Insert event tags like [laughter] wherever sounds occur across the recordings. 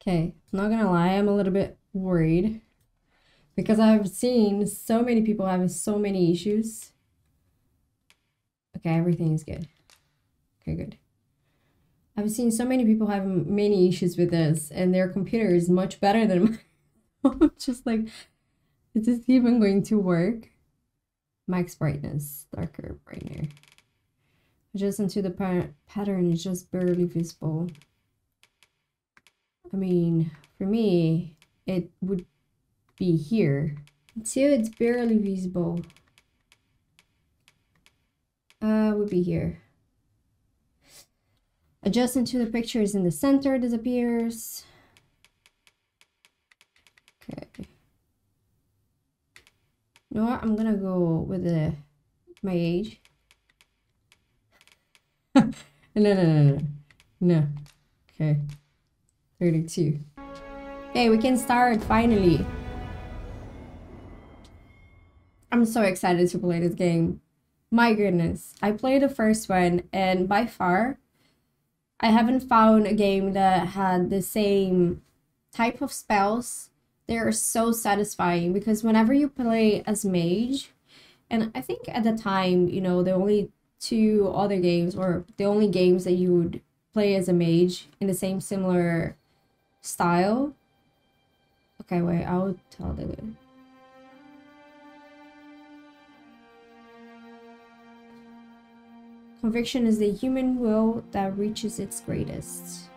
Okay, not gonna lie, I'm a little bit worried because I've seen so many people having so many issues. Okay, everything is good. Okay, good. I've seen so many people having many issues with this, and their computer is much better than [laughs] mine. I'm just like, is this even going to work? Max brightness, darker, brighter. Adjust into the pattern is just barely visible. I mean, for me, it would be here. See, it's barely visible. Uh, would be here. Adjust into the pictures in the center disappears. Okay. You know what? I'm gonna go with the my age. [laughs] no, no, no, no, no. Okay. 32. Hey, we can start finally. I'm so excited to play this game. My goodness. I played the first one and by far I haven't found a game that had the same type of spells. They are so satisfying because whenever you play as mage, and I think at the time, you know, the only two other games or the only games that you would play as a mage in the same similar style. Okay, wait, I'll tell the good. Conviction is the human will that reaches its greatest.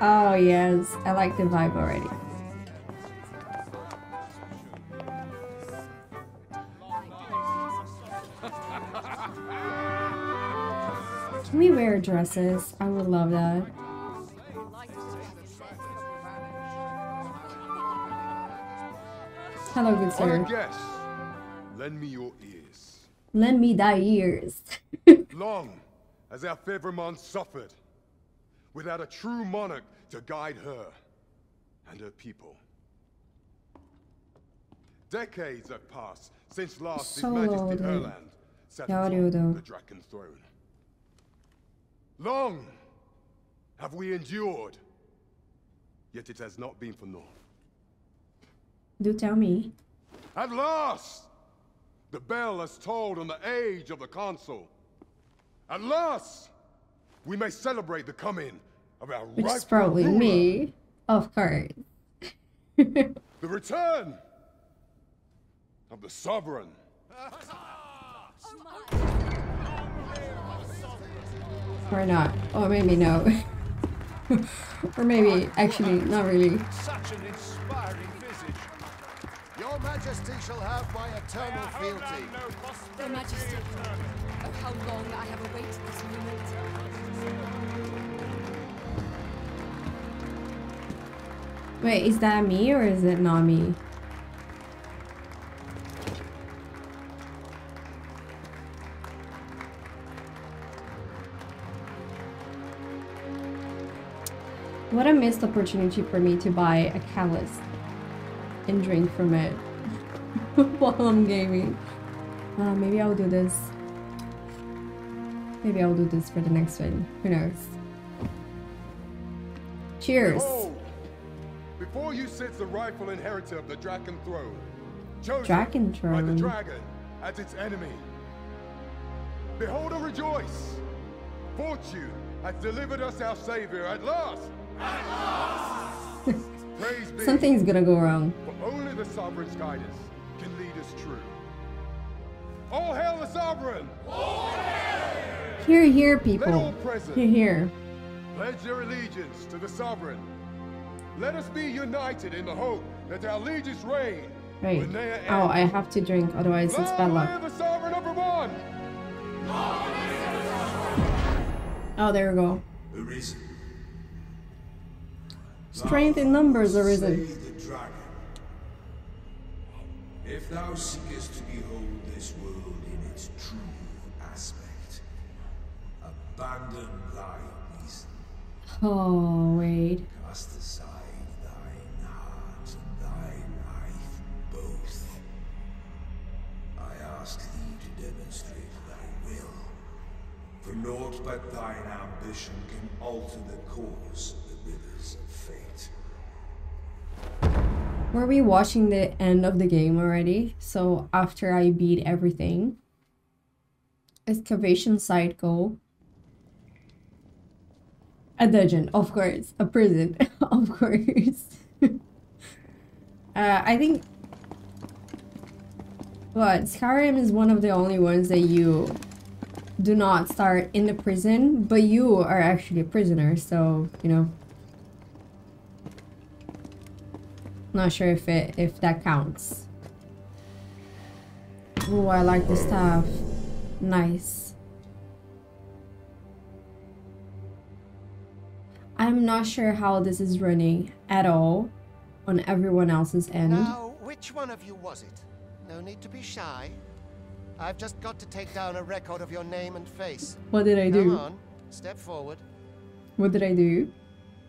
Oh yes, I like the vibe already. Can we wear dresses? I would love that. Hello, good sir. Guess. Lend me your ears. Lend me thy ears. [laughs] Long as our Vermund suffered, without a true monarch to guide her and her people. Decades have passed since last So His Majesty old. Eh? Erland sat det the Draken throne. Long have we endured, yet it has not been for naught. Do tell me. At last! The bell has tolled on the age of the consul. At last! We may celebrate the coming of our Which is probably ruler, me. Of course. The return of the sovereign. [laughs] Or not. Or maybe no. [laughs] or maybe, actually, not really. Such an inspiring visage. Your Majesty shall have my eternal fealty. Your Majesty, oh how long I have awaited this moment. Wait, is that me or is it not me? What a missed opportunity for me to buy a callus and drink from it [laughs] while I'm gaming. Uh, maybe I'll do this. Maybe I'll do this for the next one. Who knows? Cheers. Behold, before you sits the rightful inheritor of the Draken throne, chosen Draken by the throne. dragon as its enemy. Behold and rejoice! Fortune has delivered us our savior at last! At last! Praise be, Something's gonna go wrong. for only the sovereign's guidance can lead us true. All hail the sovereign! Here, here, Let all people. present Here, here. pledge their allegiance to the sovereign. Let us be united in the hope that our allegiance reign Right. when they are Oh, I have to drink, otherwise it's bad luck. the sovereign number one! Oh, there we go. Strength in numbers are risen. If thou seekest to behold this world in its true aspect, abandon thy reason. Oh, wait. Cast aside thine heart and thy life both. I ask thee to demonstrate thy will, for naught but thine ambition can alter the course Were we watching the end of the game already? So after I beat everything. Excavation site goal. A dungeon, of course. A prison, [laughs] of course. [laughs] uh, I think... But Skyrim is one of the only ones that you do not start in the prison, but you are actually a prisoner, so, you know. Not sure if it if that counts. Oh, I like the staff. Nice. I'm not sure how this is running at all on everyone else's end. Now, which one of you was it? No need to be shy. I've just got to take down a record of your name and face. What did I do? Come on, step forward. What did I do?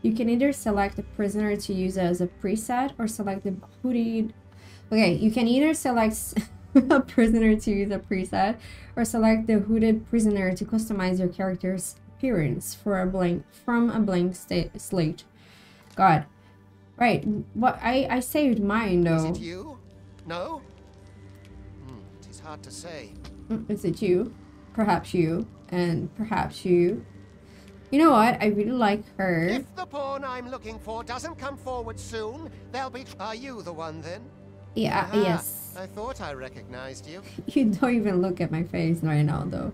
You can either select a prisoner to use as a preset or select the hooded. Okay, you can either select [laughs] a prisoner to use a preset or select the hooded prisoner to customize your character's appearance for a blank from a blank slate. God, right? What I I saved mine though. Is it you? No? Hmm, it is hard to say. Mm, Is it you? Perhaps you, and perhaps you. You know what? I really like her. If the pawn I'm looking for doesn't come forward soon, they'll be. Are you the one then? Yeah. Aha, Yes. I thought I recognized you. [laughs] You don't even look at my face right now, though.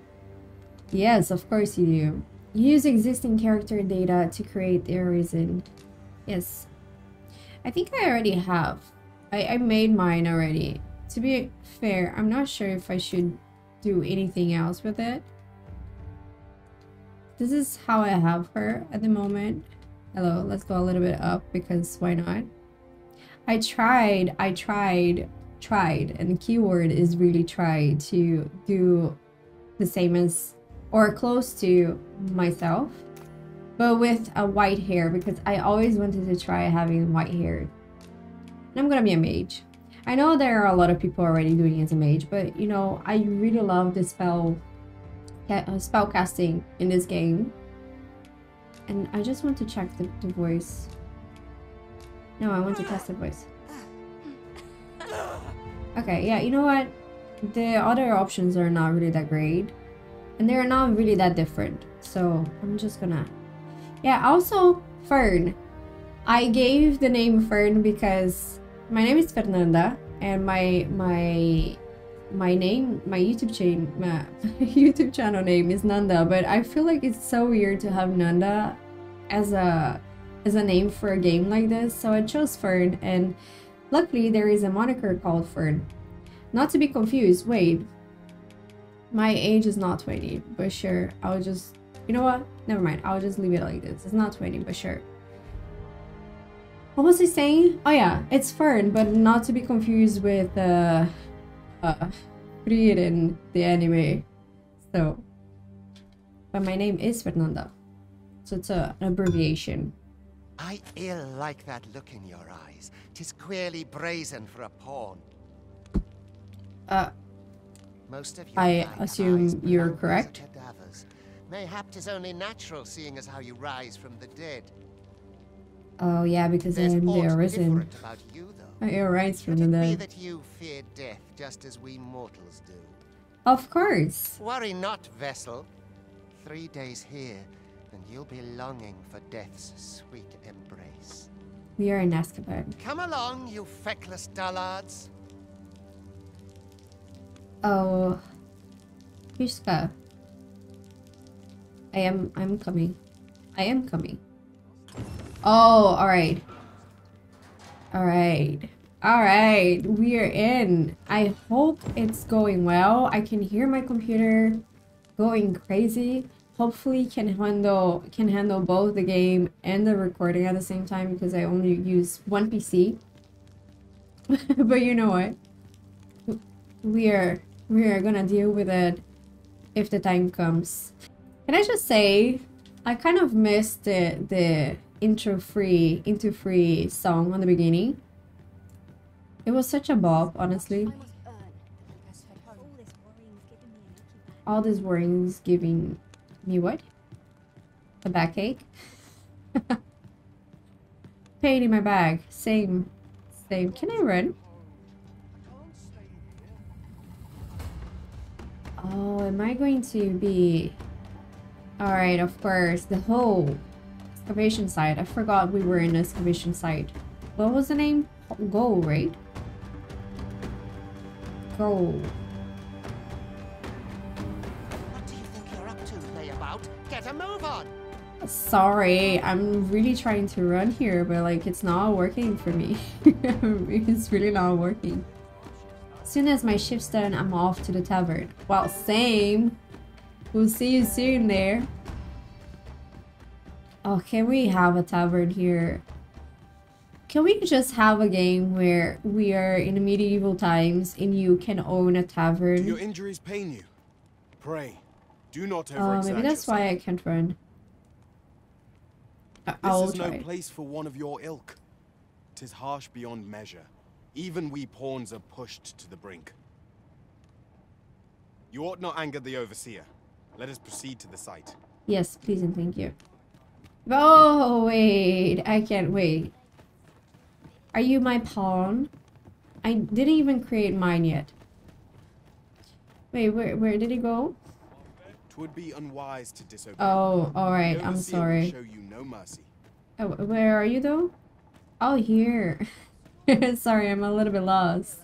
Yes, of course you do. Use existing character data to create their reason. Yes. I think I already have. I, I made mine already. To be fair, I'm not sure if I should do anything else with it. This is how I have her at the moment. Hello, let's go a little bit up because why not? I tried, I tried, tried, and the keyword is really try to do the same as or close to myself, but with a white hair because I always wanted to try having white hair. And I'm gonna be a mage. I know there are a lot of people already doing as a mage, but you know, I really love the spell uh, spell casting in this game. And I just want to check the, the voice. No, I want to test the voice. Okay, yeah, you know what? The other options are not really that great. And they're not really that different. So I'm just gonna. Yeah, also, Fern. I gave the name Fern because my name is Fernanda and my my my name my YouTube chain [laughs] YouTube channel name is Nannda, but I feel like it's so weird to have Nannda as a as a name for a game like this. So I chose Fern and luckily there is a moniker called Fern. Not to be confused, wait. My age is not 20, but sure, I'll just you know what? Never mind. I'll just leave it like this. It's not 20, but sure. What was I saying? Oh yeah, it's Fern, but not to be confused with uh uh Frieren the anime. So but my name is Fernanda. So it's a, an abbreviation. I ill like that look in your eyes. Tis queerly brazen for a pawn. Uh Most of you I assume you're correct. Mayhap 'tis only natural, seeing as how you rise from the dead. oh yeah, because There's I'm the aught arisen. about you, though. I arise from the dead. that you fear death just as we mortals do? Of course. Worry not, vessel. Three days here, and you'll be longing for death's sweet embrace. We are in Azkaban. Come along, you feckless dullards. Oh Yushka. I am I'm coming. I am coming. Oh, alright. alright. Alright. Alright. We are in. I hope it's going well. I can hear my computer going crazy. Hopefully can handle can handle both the game and the recording at the same time because I only use one PC. [laughs] but you know what? we are we are gonna deal with it if the time comes. Can I just say, I kind of missed the the intro free into free song on the beginning. It was such a bop, honestly. All this worrying is giving Me what? A backache? [laughs] Pain in my bag. Same. Same. Can I run? Oh, am I going to be... Alright, of course. The whole excavation site. I forgot we were in excavation site. What was the name? Go, right? Go. What do you think you're up to, layabout? Get a move on! Sorry, I'm really trying to run here, but like it's not working for me. [laughs] it's really not working. As soon as my shift's done, I'm off to the tavern. Well, same. We'll see you soon there. Oh, can we have a tavern here? Can we just have a game where we are in medieval times and you can own a Do tavern? your injuries pain you? Pray, do not Oh, overexert maybe that's yourself. why I can't run. I- This I'll is no place for one of your ilk. Tis harsh beyond measure. Even we pawns are pushed to the brink. You ought not anger the overseer. Let us proceed to the site. Yes, please and thank you. Oh, wait. I can't wait. Are you my pawn? I didn't even create mine yet. Wait, where, where did he go? Twould be unwise to disobey. Oh, alright. The I'm sorry. Show you no mercy. Oh, where are you though? Oh, here. [laughs] sorry, I'm a little bit lost.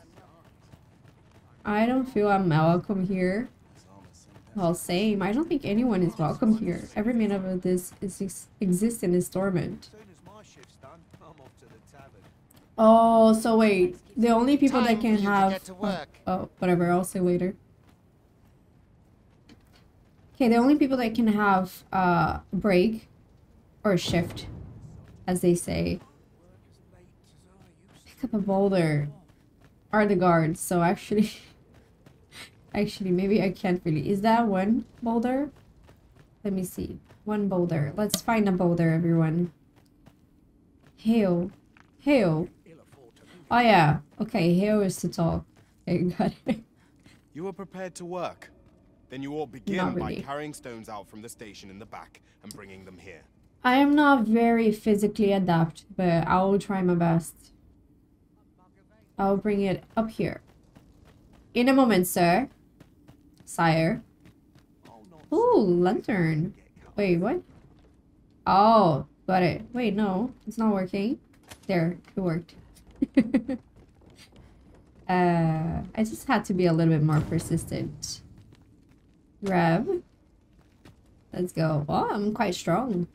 I don't feel I'm welcome here. Well, same. I don't think anyone is welcome here. Every minute of this is ex exists in this torment. As soon as my shift's done, I'm off to the tavern. Oh, so wait. The only people that can have... oh, oh, whatever. I'll say later. Okay, the only people that can have uh, break or shift, as they say, pick up a boulder are the guards. So actually, [laughs] actually, maybe I can't really. Is that one boulder? Let me see. One boulder. Let's find a boulder, everyone. Hail. Hail. Oh yeah. Okay, here is the to talk. Okay, got it. You are prepared to work. Then you all begin Not by carrying stones out from the station in the back and bringing them here. I am not very physically adept, but I will try my best. I'll bring it up here. In a moment, sir. Sire. Ooh, lantern. Wait, what? Oh, got it. Wait, no, it's not working. There, it worked. [laughs] uh, I just had to be a little bit more persistent. Grab. Let's go. Oh, I'm quite strong.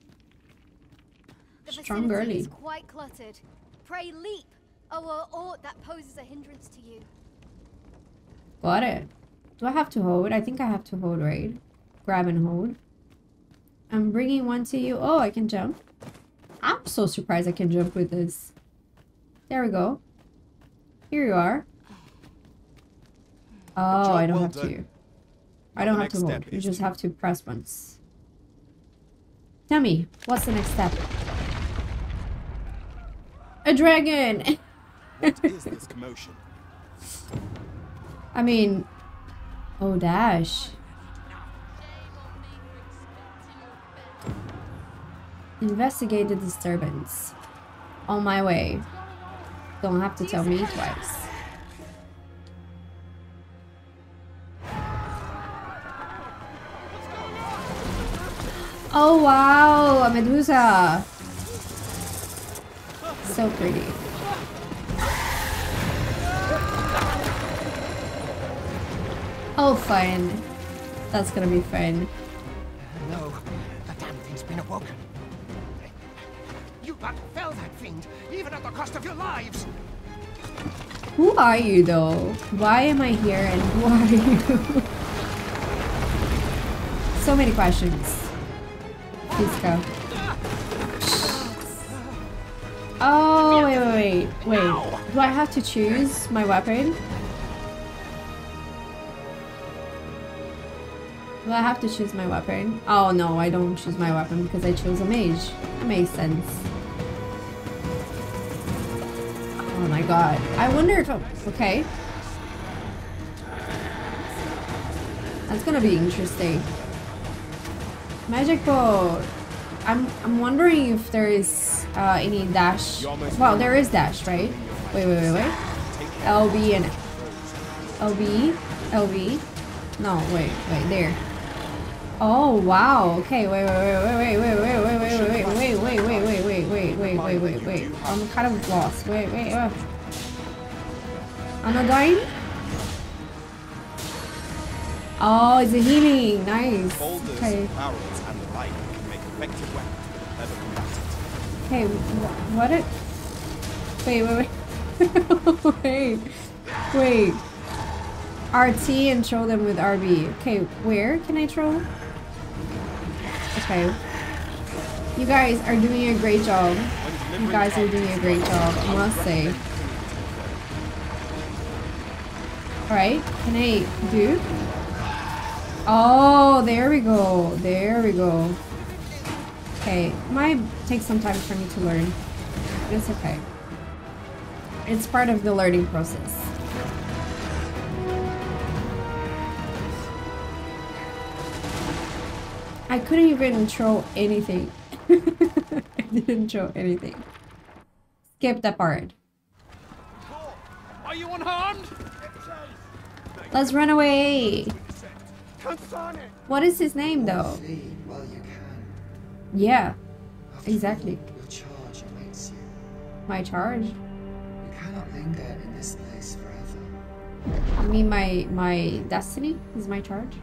Strong girly. is quite cluttered. Pray leap, or aught that poses a hindrance to you. Got it. Do I have to hold? I think I have to hold, right? Grab and hold. I'm bringing one to you. Oh, I can jump. I'm so surprised I can jump with this. There we go. Here you are. Oh, I don't well have done. to. I don't have to hold. You just have to press once. Tell me, what's the next step? A dragon! [laughs] What is this commotion? I mean, oh dash. Investigate the disturbance. On my way. Don't have to tell me twice. Oh wow, a Medusa. So pretty. Oh, fun. That's gonna be fun. No, the damn thing's been awoken. That fiend, even at the cost of your lives. Who are you though? Why am I here and who are you? so many questions. Please go. Oh, wait, wait, wait. Wait. Do I have to choose my weapon? Do I have to choose my weapon? Oh no, I don't choose my weapon because I chose a mage. That makes sense. My god. I wonder if I'm... Okay. That's gonna be interesting. Magic boat. I'm I'm wondering if there is uh, any dash. Well, there is dash, right? Wait, wait, wait, wait. LB and LB, LB. No, wait, wait, there. Oh wow. Okay, wait, wait, wait, wait, wait, wait, wait, wait, wait, wait, wait, wait, wait, wait, wait, wait, wait, wait, wait. I'm kind of lost. Wait, wait. Uh. Anodyne? Oh, it's a healing. Nice. Okay. barrels, and the like can make effective weapons with leather combatants. Okay, wh- what it? Wait, wait, wait. wait, wait. RT and throw them with RB. Okay, where can I throw? Okay. You guys are doing a great job. You guys are doing a great job, I must say. Alright, can I do? Oh, there we go. There we go. Okay, might take some time for me to learn. It's okay. It's part of the learning process. I couldn't even throw anything. [laughs] I didn't throw anything. Skip that part. Are you unharmed? Let's run away. What is his name though? Flee while you can. Yeah, exactly. all, Your charge awaits you. My charge. You cannot linger in this place forever. You mean my my destiny is my charge?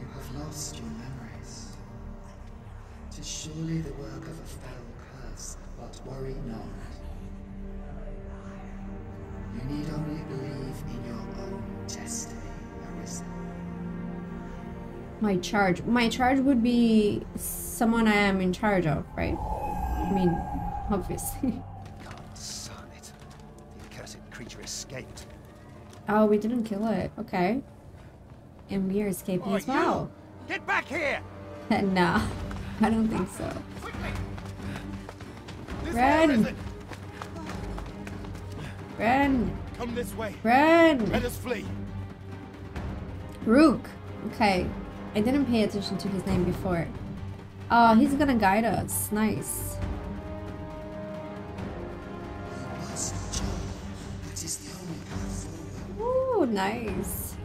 You have lost your memories. Tis surely the work of a fell curse, but worry not. You need only believe in your own destiny, Arisen. My charge. My charge would be someone I am in charge of, right? I mean, obviously. [laughs] Son it. The accursed creature escaped. Oh, we didn't kill it. Okay. And we are escaping Oh, as well. you! Get back here! [laughs] nah, I don't think so. Run. Run! Come this way. Run! Let us flee. Rook. Okay. I didn't pay attention to his name before. Oh, he's gonna guide us. Nice. You must jump. That is the only path forward. Ooh, nice.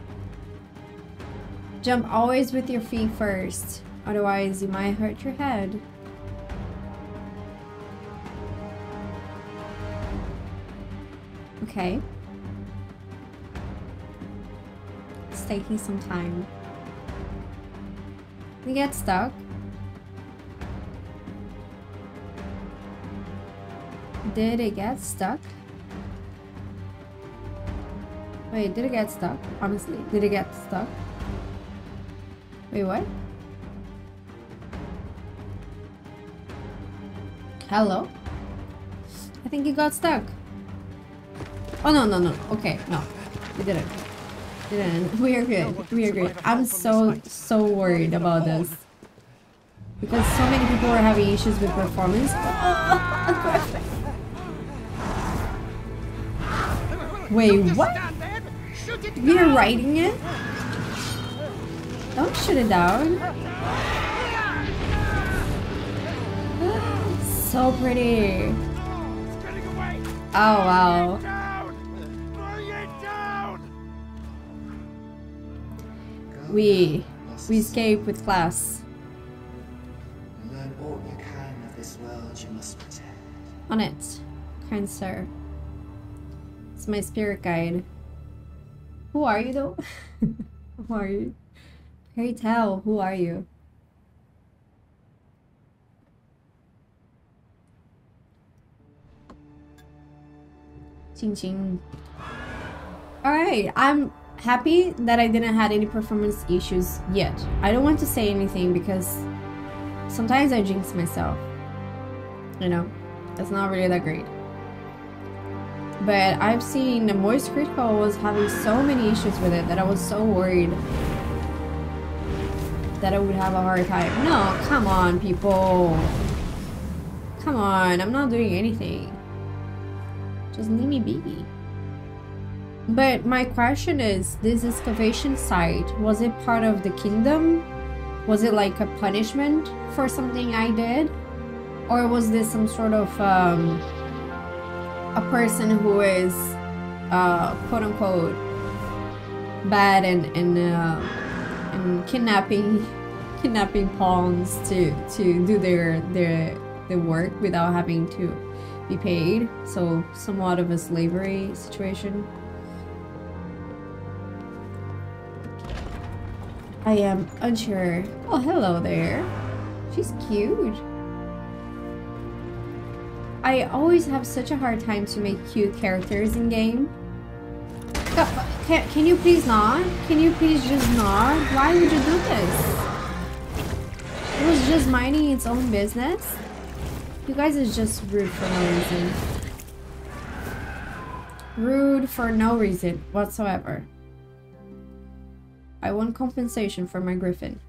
Jump always with your feet first. Otherwise, you might hurt your head. Okay. It's taking some time. We get stuck. Did it get stuck? Wait, did it get stuck? Honestly, did it get stuck? Wait, what? Hello? I think it got stuck. Oh, no, no, no. Okay, no. We didn't. Didn't. [laughs] We are good. We are good. I'm so, so worried about this. Because so many people are having issues with performance. [laughs] Wait, what? Stand there! Shoot it We are writing it? Don't shoot it down. So pretty. It's getting away! Oh wow. Down! Bring it down! Go We we escape with class. Learn all you can of this world you must protect. On it, kind sir. It's my spirit guide. Who are you though? [laughs] who are you? Harry tell, who are you? Ching ching. Alright, I'm happy that I didn't have any performance issues yet. I don't want to say anything because sometimes I jinx myself. You know, it's not really that great. But I've seen the Moist Critical was having so many issues with it that I was so worried that I would have a hard time. No, come on, people. Come on, I'm not doing anything. Just leave me be. But my question is, this excavation site, was it part of the kingdom? Was it like a punishment for something I did? Or was this some sort of um, a person who is uh, quote unquote bad and and, uh, and kidnapping kidnapping pawns to to do their their their work without having to be paid so somewhat of a slavery situation I am unsure oh hello there she's cute I always have such a hard time to make cute characters in game can, can you please not? Can you please just not? Why would you do this? It was just minding its own business. You guys is just rude for no reason. Rude for no reason whatsoever. I want compensation for my griffin.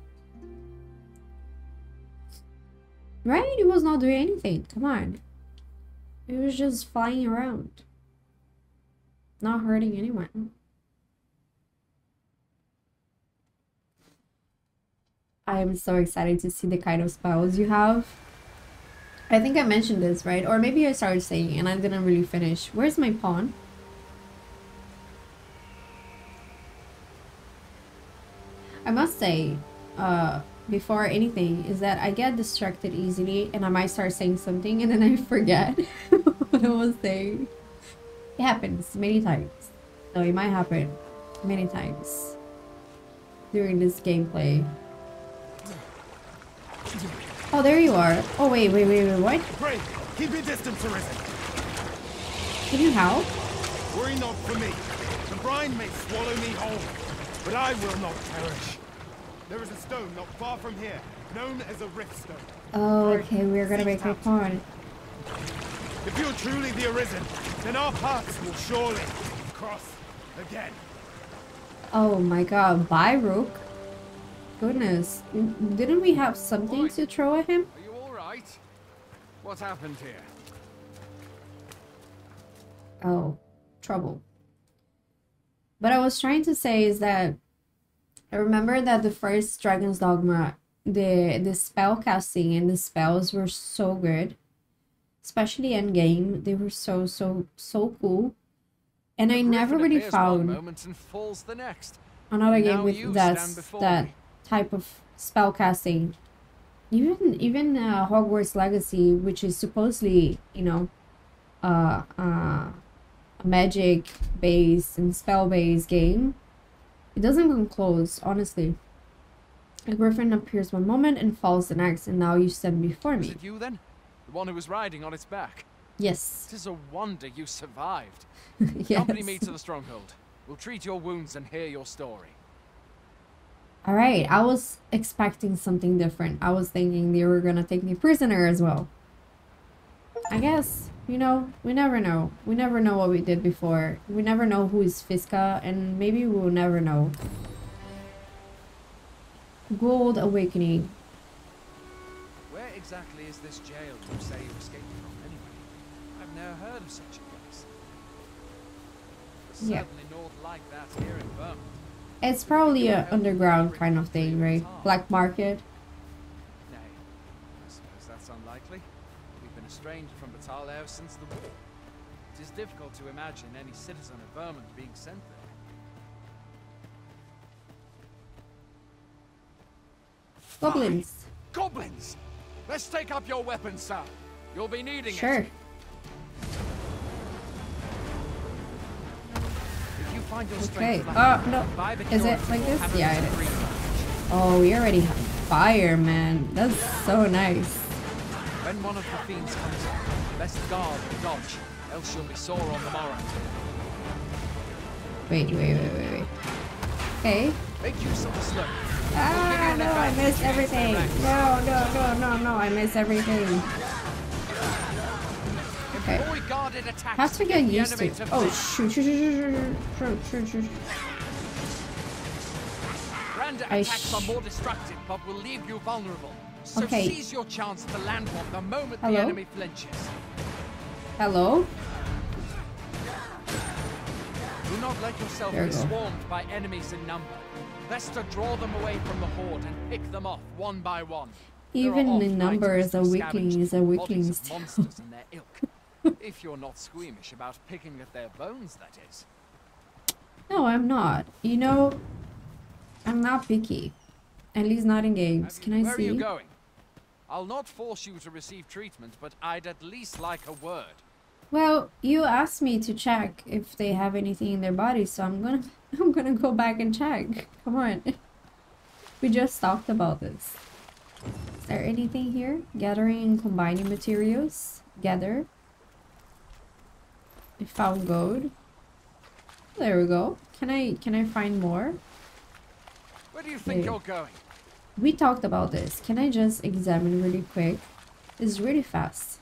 Right? It was not doing anything. Come on. It was just flying around. Not hurting anyone. I am so excited to see the kind of spells you have. I think I mentioned this, right? Or maybe I started saying and I didn't really finish. Where's my pawn? I must say, uh, before anything, is that I get distracted easily and I might start saying something and then I [laughs] forget [laughs] what I was saying. It happens many times. So it might happen many times during this gameplay. Oh, there you are. Oh, wait, wait, wait, wait, what? Pray, keep your distance, Arisen. Can you help? Worry not for me. The brine may swallow me whole, but I will not perish. There is a stone not far from here, known as a rift stone. Oh, okay, we're gonna make a pawn. If you're truly the Arisen, then our paths will surely cross again. Oh my god, bye, Rook. Goodness. Didn't we have something to throw at him? Are you all right? What happened here? Oh, trouble. What I was trying to say is that I remember that the first Dragon's Dogma, the the spell casting and the spells were so good. Especially end game. They were so so so cool. And I never really found moment and falls the next. another game with that that me. Type of spell casting. Even even uh, Hogwarts Legacy, which is supposedly you know, uh, uh, a magic based and spell based game, it doesn't come close. Honestly, a griffin appears one moment and falls the next, and now you stand before me. it you then? The one who was riding on its back? Yes, It is a wonder you survived. yes. [laughs] Accompany me to the stronghold. We'll treat your wounds and hear your story. All right, I was expecting something different. I was thinking they were gonna take me prisoner as well. I guess, you know, we never know. We never know what we did before. We never know who is Fiska, and maybe we'll never know. Gold Awakening. Where exactly is this jail you say you escaped from, anyway? I've never heard of such a place. There's Yeah. certainly naught like that here in Vermund. It's probably an underground kind of thing, right? Black market. Nay, I suppose that's unlikely. We've been estranged from Battahl since the war. It is difficult to imagine any citizen of Vermund being sent there. Goblins. Goblins! Let's take up your weapons, sir. You'll be needing Sure. it. If Okay. Oh, no. Is it like this? Yeah, it is. Oh, we already have fire, man. That's so nice. When one of the fiends comes up, best guard and dodge, else you'll be sore on the morrow. Wait, wait, wait, wait, wait. Okay. Make use of the slope. Ah, no, I missed everything. No, no, no, no, no, I missed everything. Okay. Employ guarded attacks Have to get used to. Oh, shoot, shoot, shoot, shoot, shoot, shoot, shoot. Random I attacks are more destructive, but will leave you vulnerable. So Okay. seize your chance to land one the moment Hello? the enemy flinches. Hello? Do not let yourself There be go. swarmed by enemies in number. Best to draw them away from the horde and pick them off one by one. Even in numbers, items a weakling is a weakling [laughs] bodies of still. monsters and their ilk. if you're not squeamish about picking at their bones, that is. No, I'm not. You know, I'm not picky. At least not in games. Can I Where are you see? going? I'll not force you to receive treatment, but I'd at least like a word. Well, you asked me to check if they have anything in their body, so I'm gonna [laughs] I'm gonna go back and check. Come on. We just talked about this. Is there anything here? Gathering and combining materials. Gather. I found gold. There we go. Can I can I find more? Where do you think you're going? We talked about this. Can I just examine really quick? It's really fast.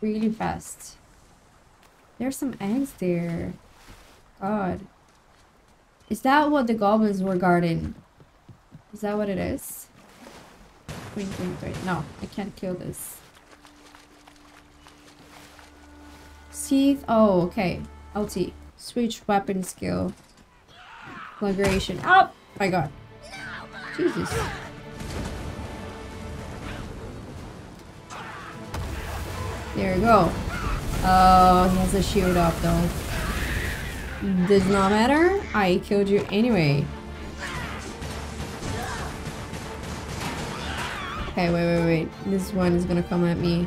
Really fast. There's some eggs there. God. Is that what the goblins were guarding? Is that what it is? Wait, wait, wait. No, I can't kill this. Seeth. Oh, okay. LT. Switch weapon skill. Flagration. Oh my god. Jesus. There you go. Oh, he has a shield up though. Does not matter. I killed you anyway. Okay, wait, wait, wait. This one is gonna come at me.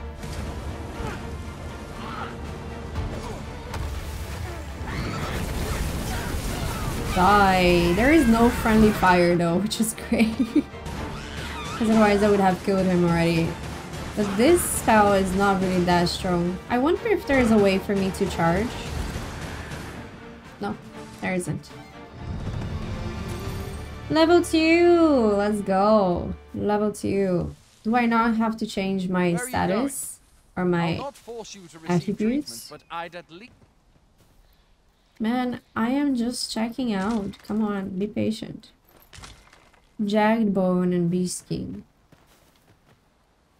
Die. There is no friendly fire though, which is [laughs] great. Because otherwise I would have killed him already. But this spell is not really that strong. I wonder if there is a way for me to charge. No, there isn't. Level 2! Let's go. Level 2. Do I not have to change my status? Or my... not force you to receive attributes? treatment, but I'd at least Man, I am just checking out. Come on, be patient. Jagged Bone and Beast King.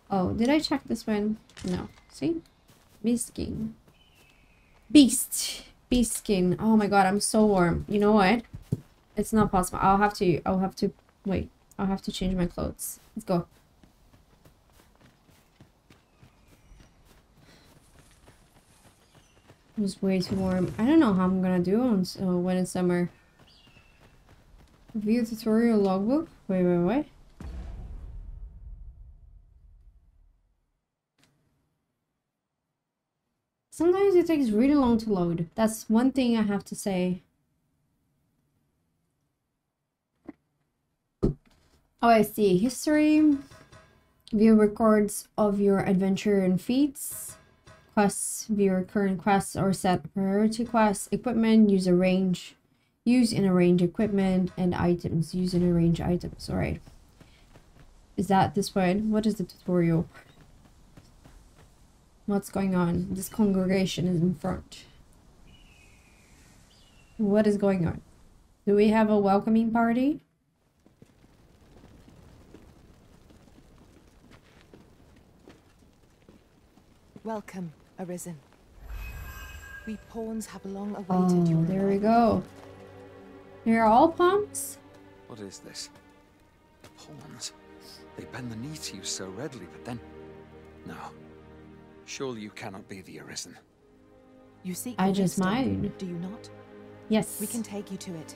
Oh, did I check this one? No. See? Beast King. Beast. Beast skin. Oh my god, I'm so warm. You know what? It's not possible. I'll have to I'll have to wait. I'll have to change my clothes. Let's go. It was way too warm. I don't know how I'm gonna do on uh, when it's summer. View tutorial logbook. Wait, wait, wait. Sometimes it takes really long to load. That's one thing I have to say. Oh, I see. History. View records of your adventure and feats. Quests. View current quests or set priority quests. Equipment. Use a range. Use in a range equipment and items. Use in a range items. Alright. Is that this one? What is the tutorial? What's going on? This congregation is in front. What is going on? Do we have a welcoming party? Welcome, Arisen. We pawns have long awaited Oh, your there we go. They're all pawns? What is this? The pawns. They bend the knee to you so readily, but then... No. Surely you cannot be the Arisen. You seek I just Riftstone, might. Do you not? Yes. We can take you to it.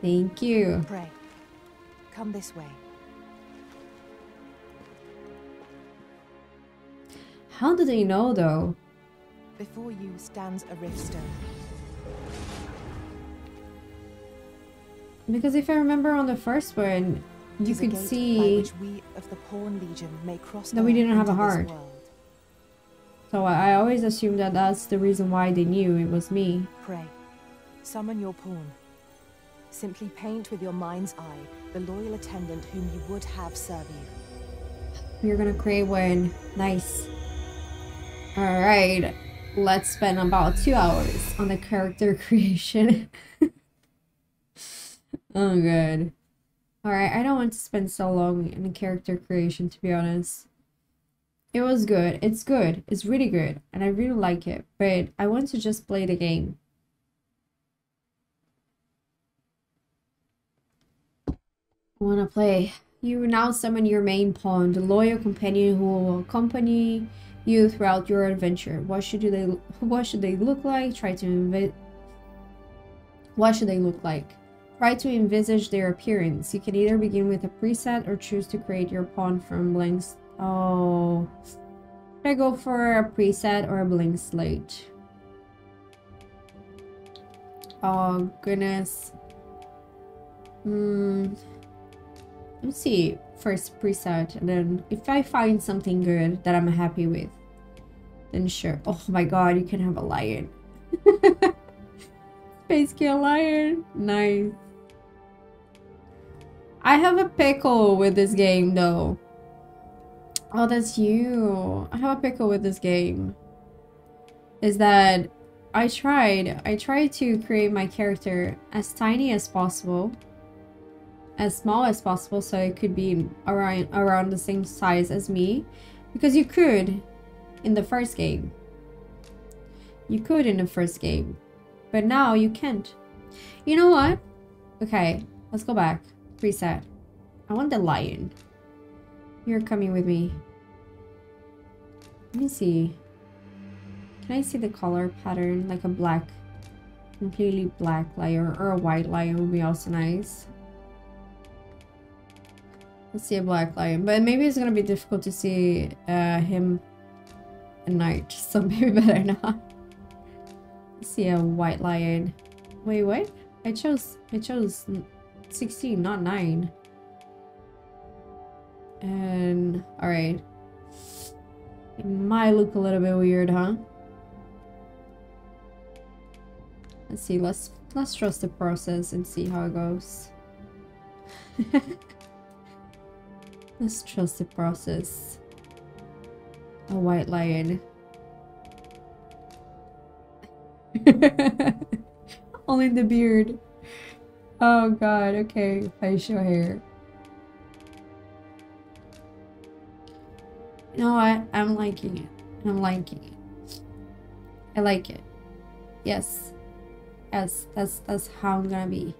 Thank you. Pray. Come this way. How do they know though? Before you stands a riftstone. Because if I remember on the first one, you could see. which we of the Pawn Legion may cross that we didn't have a heart. So I I always assumed that that's the reason why they knew it was me. Pray. Summon your pawn. Simply paint with your mind's eye the loyal attendant whom you would have serve you. You're gonna create one. Nice. Alright let's spend about two hours on the character [laughs] creation. oh, good. Alright, I don't want to spend so long in character creation, to be honest. It was good. It's good. It's really good. And I really like it. But I want to just play the game. Want to play. You now summon your main pawn, the loyal companion who will accompany you throughout your adventure. What should they what should they look like? Try to envi What should they look like? Try to envisage their appearance. You can either begin with a preset or choose to create your pawn from blanks. Oh. Should I go for a preset or a blank slate? Oh goodness. Hmm. Let's see first preset and then if I find something good that I'm happy with then sure. Oh my god you can have a lion. [laughs] Space scale lion. Nice. I have a pickle with this game though. Oh that's you. I have a pickle with this game. Is that I tried. I tried to create my character as tiny as possible as small as possible so it could be around around the same size as me. Because you could in the first game. You could in the first game but now you can't. You know what? Okay let's go back. Reset. I want the lion. You're coming with me. Let me see. Can I see the color pattern? Like a black completely black lion or a white lion would be also nice Let's see a black lion. But maybe it's gonna be difficult to see uh, him at night. So [laughs] maybe better not. Let's see a white lion. Wait, what? I chose I chose 16, not 9. And alright. It might look a little bit weird, huh? Let's see, let's let's trust the process and see how it goes. [laughs] Let's trust the process. A white lion. [laughs] Only the beard. Oh god, okay. Facial hair. You know what? I'm liking it. I'm liking it. I like it. Yes. Yes, that's that's how I'm gonna be.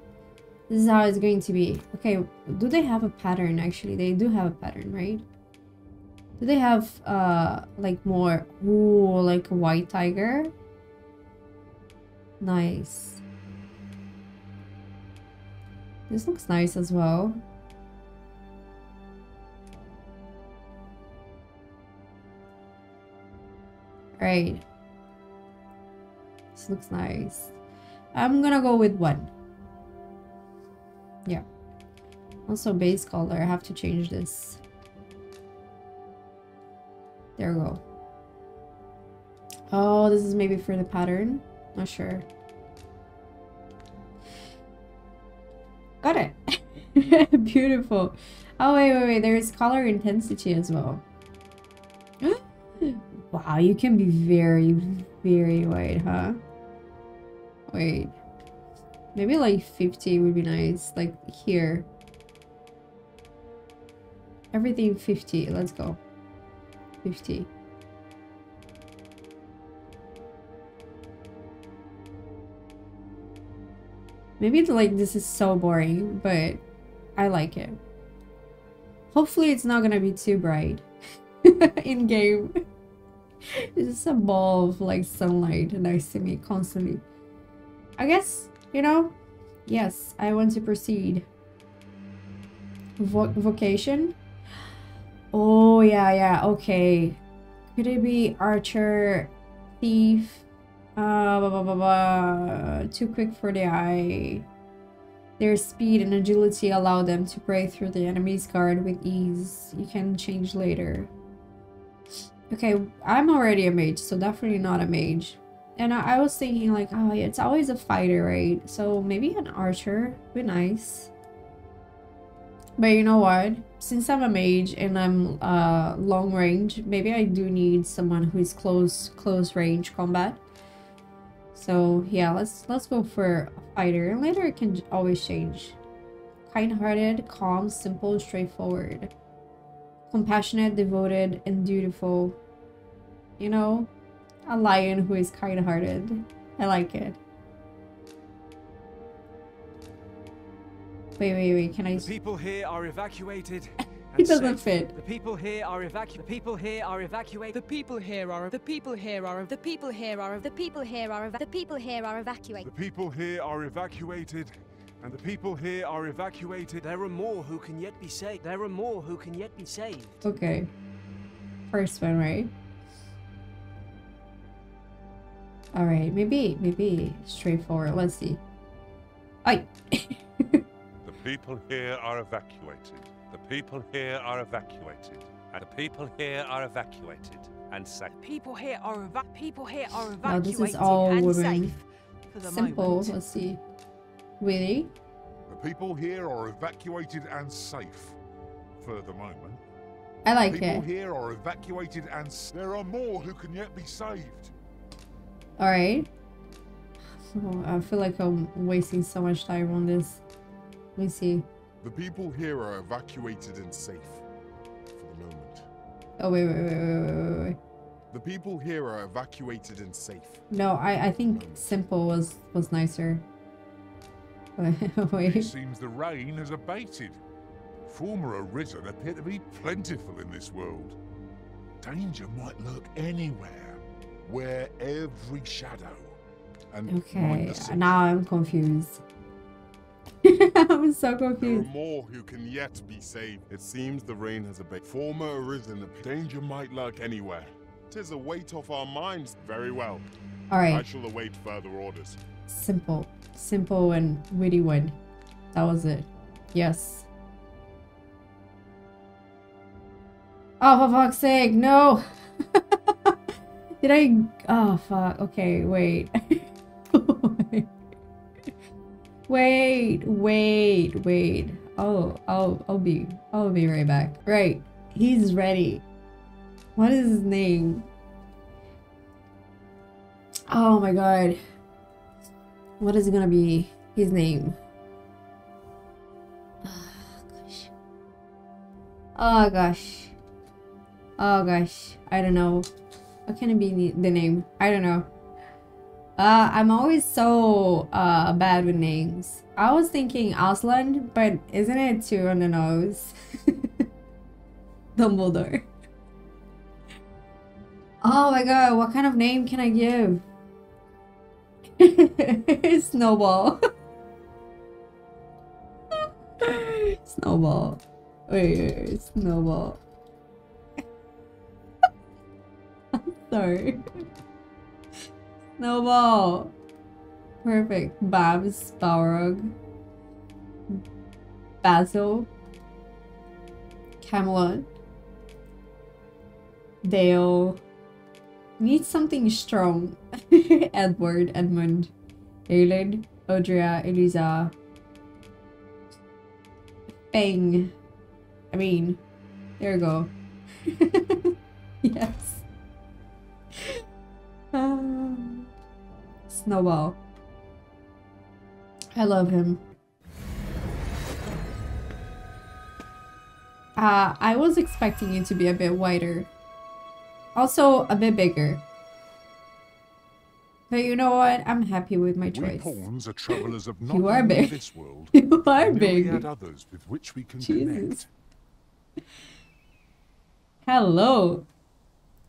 This is how it's going to be. Okay, do they have a pattern actually? They do have a pattern, right? Do they have uh like more ooh like a white tiger? Nice. This looks nice as well. Alright. This looks nice. I'm gonna go with one. Yeah. Also base color, I have to change this. There we go. Oh, this is maybe for the pattern? Not sure. Got it! [laughs] Beautiful. Oh, wait, wait, wait. There's color intensity as well. [gasps] wow, you can be very, very white, huh? Wait. Maybe like 50 would be nice. Like here. Everything 50. Let's go. 50. Maybe like this is so boring, but I like it. Hopefully it's not gonna be too bright [laughs] in game. it's just a ball of like sunlight next to me constantly. I guess you know? Yes, I want to proceed. Vo vocation? Oh, yeah, yeah, okay. Could it be archer, thief? Uh, blah, blah, blah, blah. Too quick for the eye. Their speed and agility allow them to break through the enemy's guard with ease. You can change later. Okay, I'm already a mage, so definitely not a mage. And I, I was thinking like, oh, it's always a fighter, right? So maybe an archer would be nice. But you know what? Since I'm a mage and I'm uh, long range, maybe I do need someone who is close close range combat. So yeah, let's let's go for a fighter. And later it can always change. Kind-hearted, calm, simple, straightforward. Compassionate, devoted, and dutiful. You know, a lion who is kind-hearted. I like it. Wait, wait, wait. Can I? The people here are evacuated. It doesn't fit. The people here are evacuated. The people here are evacuated. The people here are. The people here are. The people here are. The people here are. The people here are evacuated. The people here are evacuated, and the people here are evacuated. There are more who can yet be saved. There are more who can yet be saved. Okay. First one, right? All right. Maybe, maybe straightforward. Let's see. I. [laughs] The people here are evacuated. The people here are evacuated. And the people here are evacuated and safe. People here are eva- people here are Now evacuated this is all and women. safe for the Simple. moment. Let's see. Really? The people here are evacuated and safe. For the moment. I like people it. here are evacuated and there are more who can yet be saved. All right. Oh, I feel like I'm wasting so much time on this. Let me see. The people here are evacuated and safe. For the moment. Oh wait, wait, wait, wait, wait, wait, wait. The people here are evacuated and safe. No, I I think simple was was nicer. [laughs] Wait. It seems the rain has abated. Former arisen appear to be plentiful in this world. Danger might lurk anywhere, where every shadow and Okay. Now I'm confused. [laughs] I'm so There are confused. more who can yet be saved. It seems the rain has abated. Former arisen. Danger might lurk anywhere. Tis a weight off our minds. Very well. All right. I shall await further orders. Simple, simple and witty one. That was it. Yes. Oh, for fuck's sake, no! [laughs] Did I? Oh, fuck. Okay, wait. [laughs] wait, wait, wait. Oh, I'll, I'll be, I'll be right back. Right, he's ready. What is his name? Oh my god. What is gonna be his name? Oh gosh. Oh gosh. Oh I don't know. What can it be the- name? I don't know. Uh, I'm always so uh, bad with names. I was thinking Aslan, but isn't it too on the nose? [laughs] Dumbledore. Oh my god, what kind of name can I give? [laughs] Snowball. [laughs] Snowball. Wait, wait, wait, Snowball. Sorry. Snowball. Perfect. Babs, Balrog. Basil. Camelot. Dale. Need something strong. [laughs] Edward, Edmund. Aelid, Odria, Eliza. Bang. I mean, there we go. [laughs] yes. [sighs] Snowball. I love him. Uh, I was expecting you to be a bit whiter. Also, a bit bigger. But you know what? I'm happy with my We choice. pawns are travelers of [laughs] not You are big. this world, [laughs] You are big. others with which we can Jesus. connect. [laughs] Hello.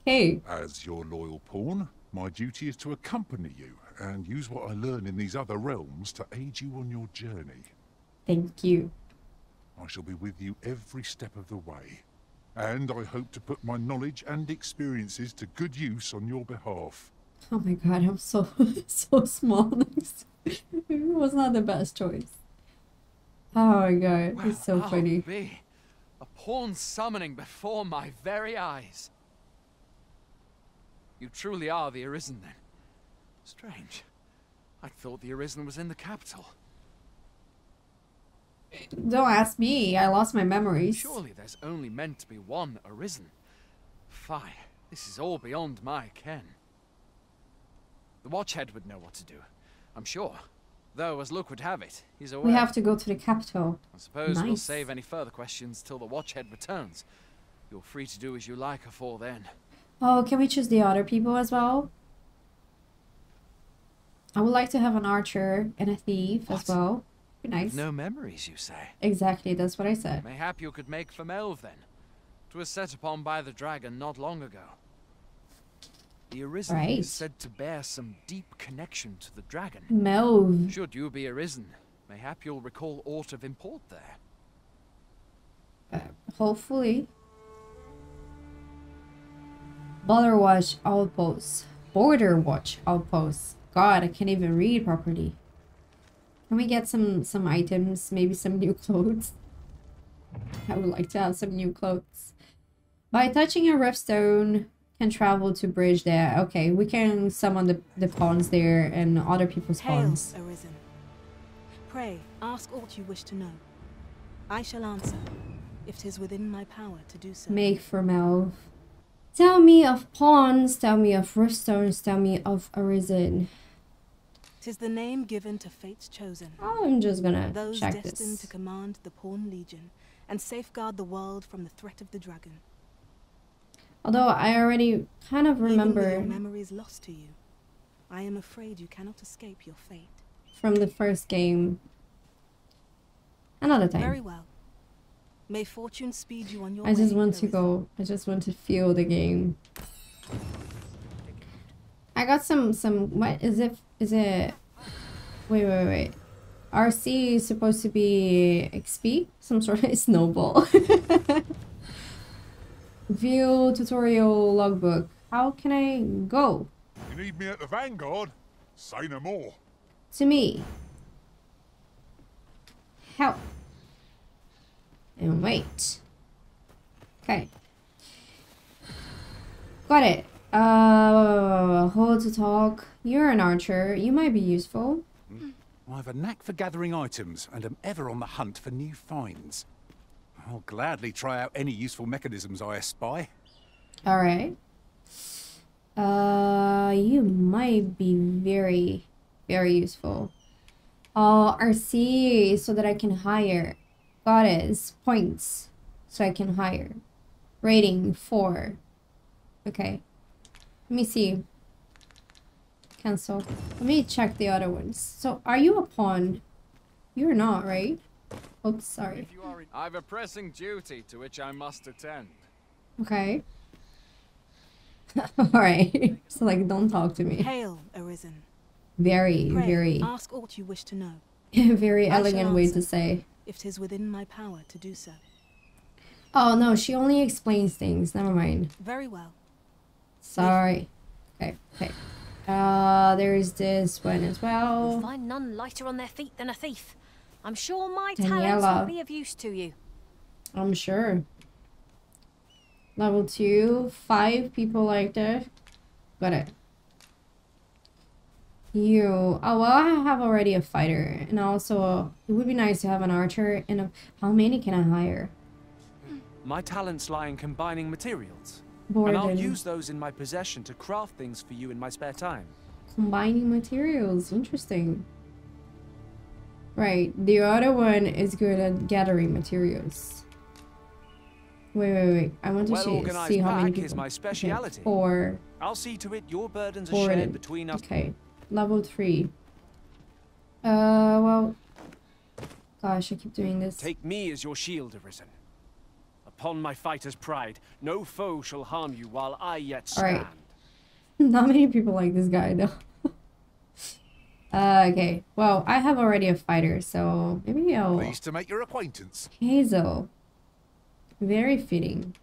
Hey. As your loyal pawn, my duty is to accompany you and use what I learn in these other realms to aid you on your journey. Thank you. I shall be with you every step of the way. And I hope to put my knowledge and experiences to good use on your behalf. Oh my god, I'm so [laughs] so small next. [laughs] it was not the best choice. Oh my god, it's so I'll funny. be a pawn summoning before my very eyes. You truly are the Arisen then. Strange. I thought the Arisen was in the capital. Don't ask me. I lost my memories. Surely there's only meant to be one Arisen. Fie, this is all beyond my ken. The Watchhead would know what to do, I'm sure. Though, as luck would have it, he's away. We have to go to the capital. I suppose we'll save any further questions till the Watchhead returns. You're free to do as you like afore then. Oh, can we choose the other people as well? I would like to have an archer and a thief as well. Be nice. No memories, you say? Exactly, that's what I said. Mayhap you could make for Melve then. 'Twas set upon by the dragon not long ago. The Arisen Right. is said to bear some deep connection to the dragon. Melve. Should you be Arisen, mayhap you'll recall aught of import there. Uh, hopefully. Border Watch Outpost. Border Watch Outpost. God, I can't even read properly. Can we get some some items? Maybe some new [laughs] clothes? I would like to have some new clothes. By touching a rough stone, can travel to bridge there. Okay, we can summon the, the pawns there and other people's Hail, pawns. Arisen. Pray, ask aught you wish to know. I shall answer, if 'tis within my power to do so. Make for Melve. Tell me of pawns, tell me of riftstones, tell me of Arisen. Tis the name given to fate's chosen. I'm just gonna Those check destined this. to command the Pawn Legion and safeguard the world from the threat of the dragon. Although I already kind of Even remember your memories lost to you, I am afraid you cannot escape your fate. from the first game. Another time. Very well. May fortune speed you on your I just way, want to go. I just want to feel the game. I got some some what is it is it wait wait wait. RC is supposed to be XP? Some sort of [laughs] snowball. [laughs] View tutorial logbook. How can I go? You need me at the Vanguard? Say no more. To me. Help. And wait. Okay. Got it. Uh, hold to talk. You're an archer. You might be useful. I've a knack for gathering items and am ever on the hunt for new finds. I'll gladly try out any useful mechanisms I espy. All right. Uh, you might be very, very useful. Uh, RC so that I can hire. Got it. Points so I can hire. Rating four. Okay. Let me see. Cancel. Let me check the other ones. So, are you a pawn? You're not, right? Oops, sorry. If you are, I've a pressing duty to which I must attend. Okay. [laughs] Alright. [laughs] so, like, don't talk to me. Hail, Arisen. Very, Pray, very, ask aught you wish to know. [laughs] very I elegant way to say. If 'tis within my power to do so. Oh, no, she only explains things. Never mind. Very well. Sorry. Okay, okay. Uh, there's this one as You'll well. find none lighter on their feet than a thief. I'm sure my Daniela. talents will be of use to you. I'm sure. Level 2, 5 people like that. Got it. You. Oh, well, I have already a fighter. And also, it would be nice to have an archer. And a, how many can I hire? My talents lie in combining materials. And I'll use those in my possession to craft things for you in my spare time. Combining materials. Interesting. Right. The other one is good at gathering materials. Wait, wait, wait. I want to see, Well-organized see how many people. is my Okay, speciality. Four. I'll see to it your burdens are shared between us. Okay. Level three. Uh, well. Gosh, I keep doing this. Take me as your shield, Arisen. Upon my fighter's pride, no foe shall harm you while I yet stand. right. [laughs] Not many people like this guy, though. [laughs] uh, okay. Well, I have already a fighter, so maybe I'll. Pleased to make your acquaintance. Hazel. Very fitting.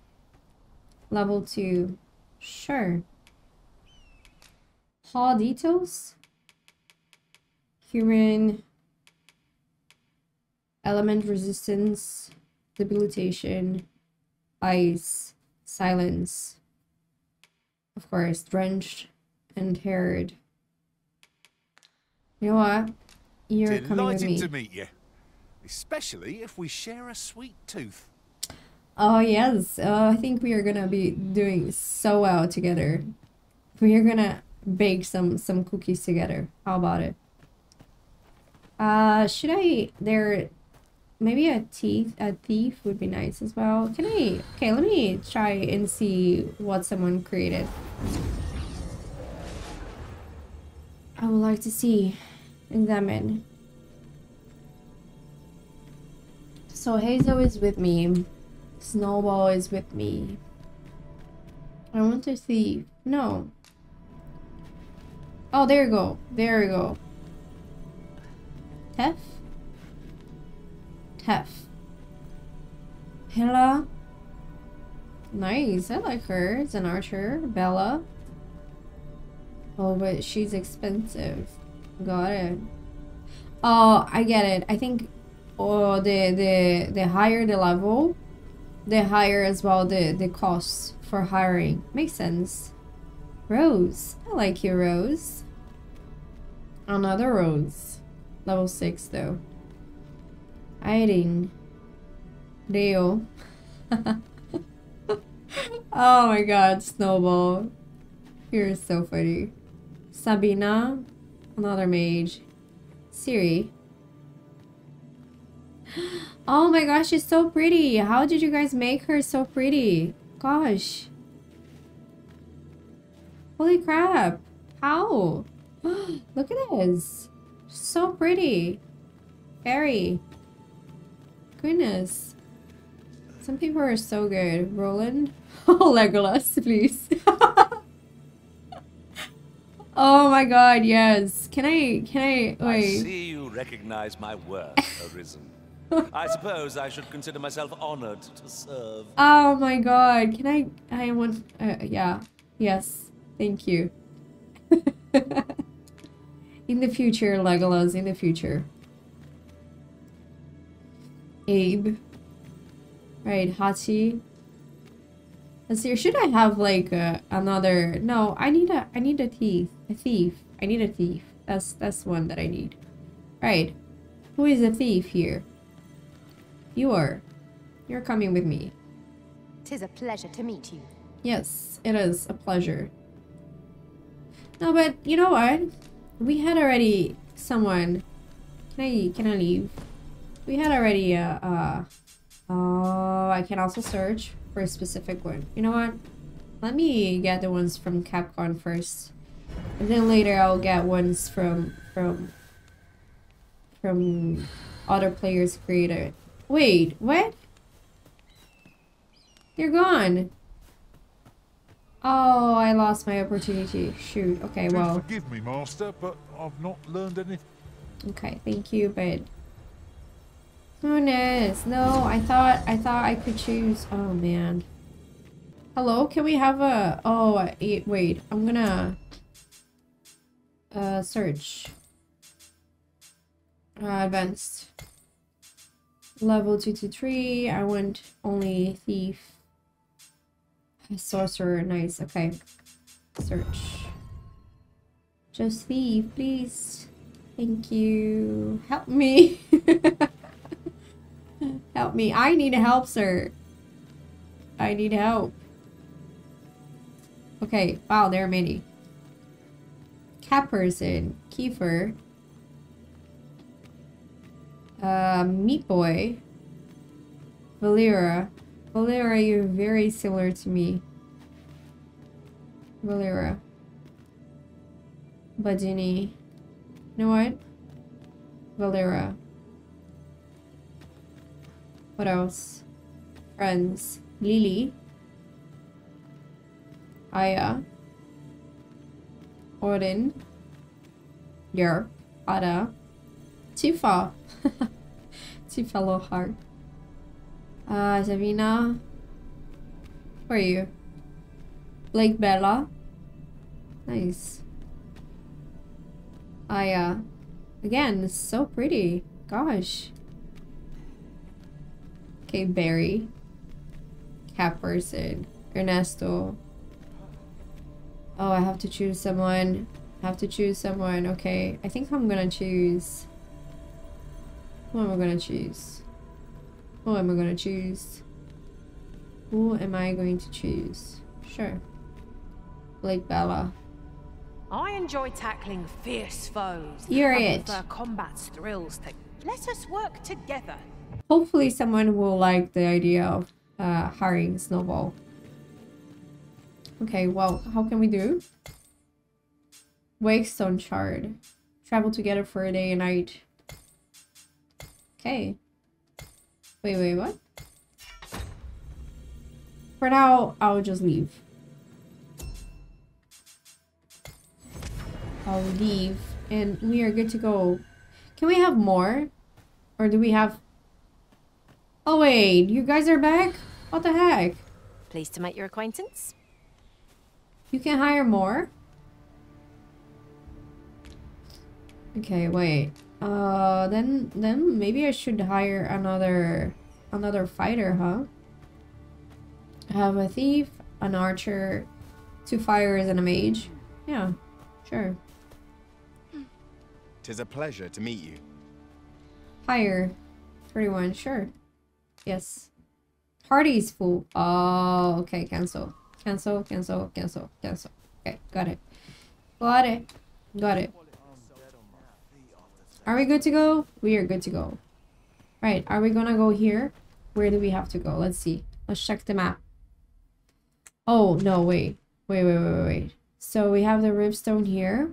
Level 2. Sure. Hall details? Human. Element resistance. Debilitation. Ice. Silence. Of course, drenched and harried. You know what? You're coming with Delighted me. to meet you. Especially if we share a sweet tooth. Oh yes, uh, I think we are gonna be doing so well together. We are gonna bake some some cookies together. How about it? Uh, should I? There, maybe a thief a thief would be nice as well. Can I? Okay, let me try and see what someone created. I would like to see, examine. So Hazel is with me. Snowball is with me. I want to see. No. Oh, there you go. There you go. Tef? Tef. Hela. Nice. I like her. It's an archer. Bella. Oh, but she's expensive. Got it. Oh, I get it. I think oh the the the higher the level, the higher as well the the costs for hiring. Makes sense. Rose. I like you, Rose. Another Rose. Level 6 though. Hiding. Leo. [laughs] oh my god, Snowball. You're so funny. Sabina. Another mage. Siri. [gasps] Oh my gosh, she's so pretty. How did you guys make her so pretty? Gosh. Holy crap. How? [gasps] Look at this. So pretty. Very. Goodness. Some people are so good. Roland? [laughs] Oh, Legolas, please. [laughs] oh my god, yes. Can I, can I, wait. I see you recognize my work, [laughs] Arisen. I suppose I should consider myself honored to serve. Oh my god, can I, I want, uh, yeah. Yes, thank you. In the future, Legolas, in the future. Abe. Right, Hachi. Let's see, should I have like uh, another? No, I need a, I need a thief, a thief. I need a thief. That's that's one that I need. Right, who is a thief here? You are. You're coming with me. Tis a pleasure to meet you. Yes, it is a pleasure. No, but you know what? We had already someone. Can I can I leave? We had already uh uh. Oh, I can also search for a specific one. You know what? Let me get the ones from Capcom first, and then later I'll get ones from from from other players created. Wait, what? They're gone. Oh, I lost my opportunity. Shoot. Okay, well. forgive me, Master, but I've not learned anything. Okay, thank you, but goodness, no, I thought I thought I could choose. Oh man. Hello, can we have a? Oh, eh, wait, I'm gonna uh search. Uh, advanced level two to three. I want only thief, sorcerer. Nice. Okay, search. Just thief, please. Thank you. Help me. [laughs] help me. I need help, sir. I need help. Okay. Wow, there are many. Cat person. Kiefer. Uh, Meat Boy. Valera. Valera, you're very similar to me. Valera. Bajini. You know what? Valera. What else? Friends. Lily. Aya. Odin. Yer. Ada. Tifa. [laughs] Tifa Lohar. Uh, Zavina. Where are you? Blake Bella. Nice. Aya. Again, it's so pretty. Gosh. Okay, Barry. Cat person. Ernesto. Oh, I have to choose someone. I have to choose someone. Okay, I think I'm gonna choose... Who am I gonna choose? Who am I gonna choose? Who am I going to choose? Sure. Blake Bella. I enjoy tackling fierce foes. You're it. combat's thrills to let us work together. Hopefully someone will like the idea of uh, hiring Snowball. Okay, well, how can we do? Wakestone Shard. Travel together for a day and night. Okay. Wait, wait, what? For now, I'll just leave. I'll leave and we are good to go. Can we have more? Or do we have... Oh wait, you guys are back? What the heck? Pleased to make your acquaintance. You can hire more? Okay, wait. Uh, then then maybe I should hire another another fighter, huh? I have a thief, an archer, two fighters, and a mage. Yeah, sure. Tis a pleasure to meet you. Hire. 31, sure. Yes. Party is full. Oh, okay, cancel. Cancel, cancel, cancel, cancel. Okay, got it. Got it. Got it. Are we good to go? We are good to go. Right, are we gonna go here? Where do we have to go? Let's see. Let's check the map. Oh, no, wait. Wait, wait, wait, wait. So we have the riftstone here.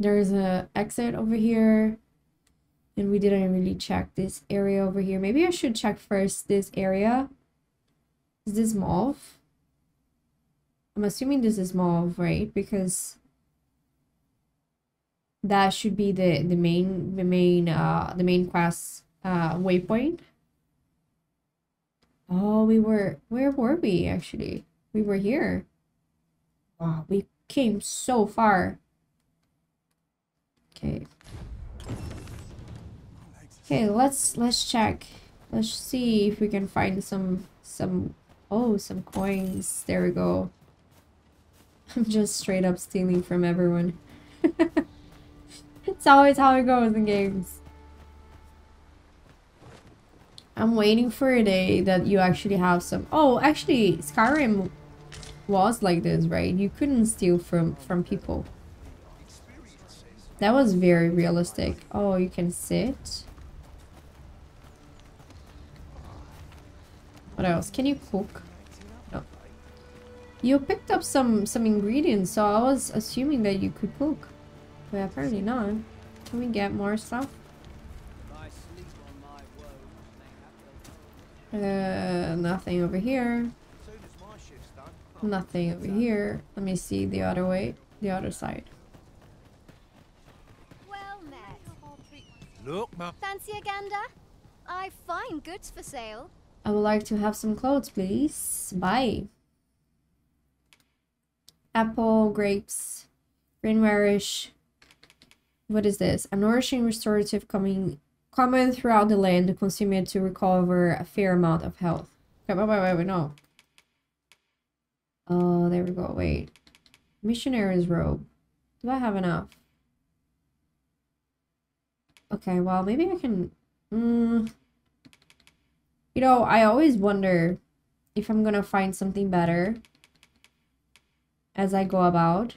There's a exit over here. And we didn't really check this area over here. Maybe I should check first this area. Is this mauve? I'm assuming this is mauve, right? Because that should be the the main the main uh the main quest uh waypoint. Oh, we were where were we actually? We were here. Wow, we came so far. Okay. Okay, let's let's check. Let's see if we can find some some oh some coins. There we go. [laughs] I'm just straight up stealing from everyone. [laughs] it's always how it goes in games. I'm waiting for a day that you actually have some. Oh, actually, Skyrim was like this, right? You couldn't steal from from people. That was very realistic. Oh, you can sit. What else? Can you cook? No. You picked up some some ingredients, so I was assuming that you could cook. But apparently not. Can we get more stuff? Uh, nothing over here. Nothing over here. Let me see the other way, the other side. Well met. Look, ma. Fancy a gander? I find goods for sale. I would like to have some clothes, please. Bye. Apple, grapes, green radish. What is this? A nourishing restorative coming common throughout the land, consume it to recover a fair amount of health. Okay, wait, wait, wait, wait, no. Oh, there we go. Wait. Missionary's robe. Do I have enough? Okay, well, maybe I can... Mm, you know, I always wonder if I'm gonna find something better as I go about.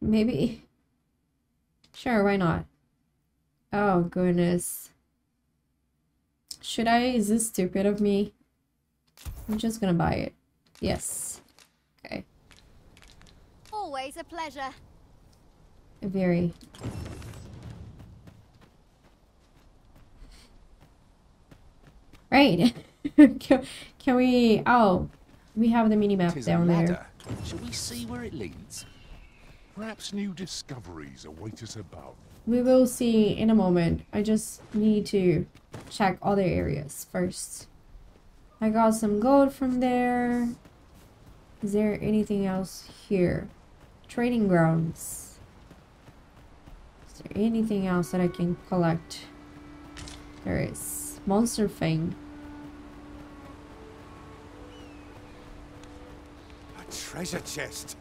Maybe. Sure, why not? Oh, goodness. Should I? Is this stupid of me? I'm just gonna buy it. Yes. Okay. Always a pleasure. Very. Right. [laughs] can, can we... Oh, we have the mini-map down there. ladder. Shall we see where it leads? Perhaps new discoveries await us above. We will see in a moment. I just need to check other areas first. I got some gold from there. Is there anything else here? Trading grounds. Is there anything else that I can collect? There is. Monster Fang. A treasure chest.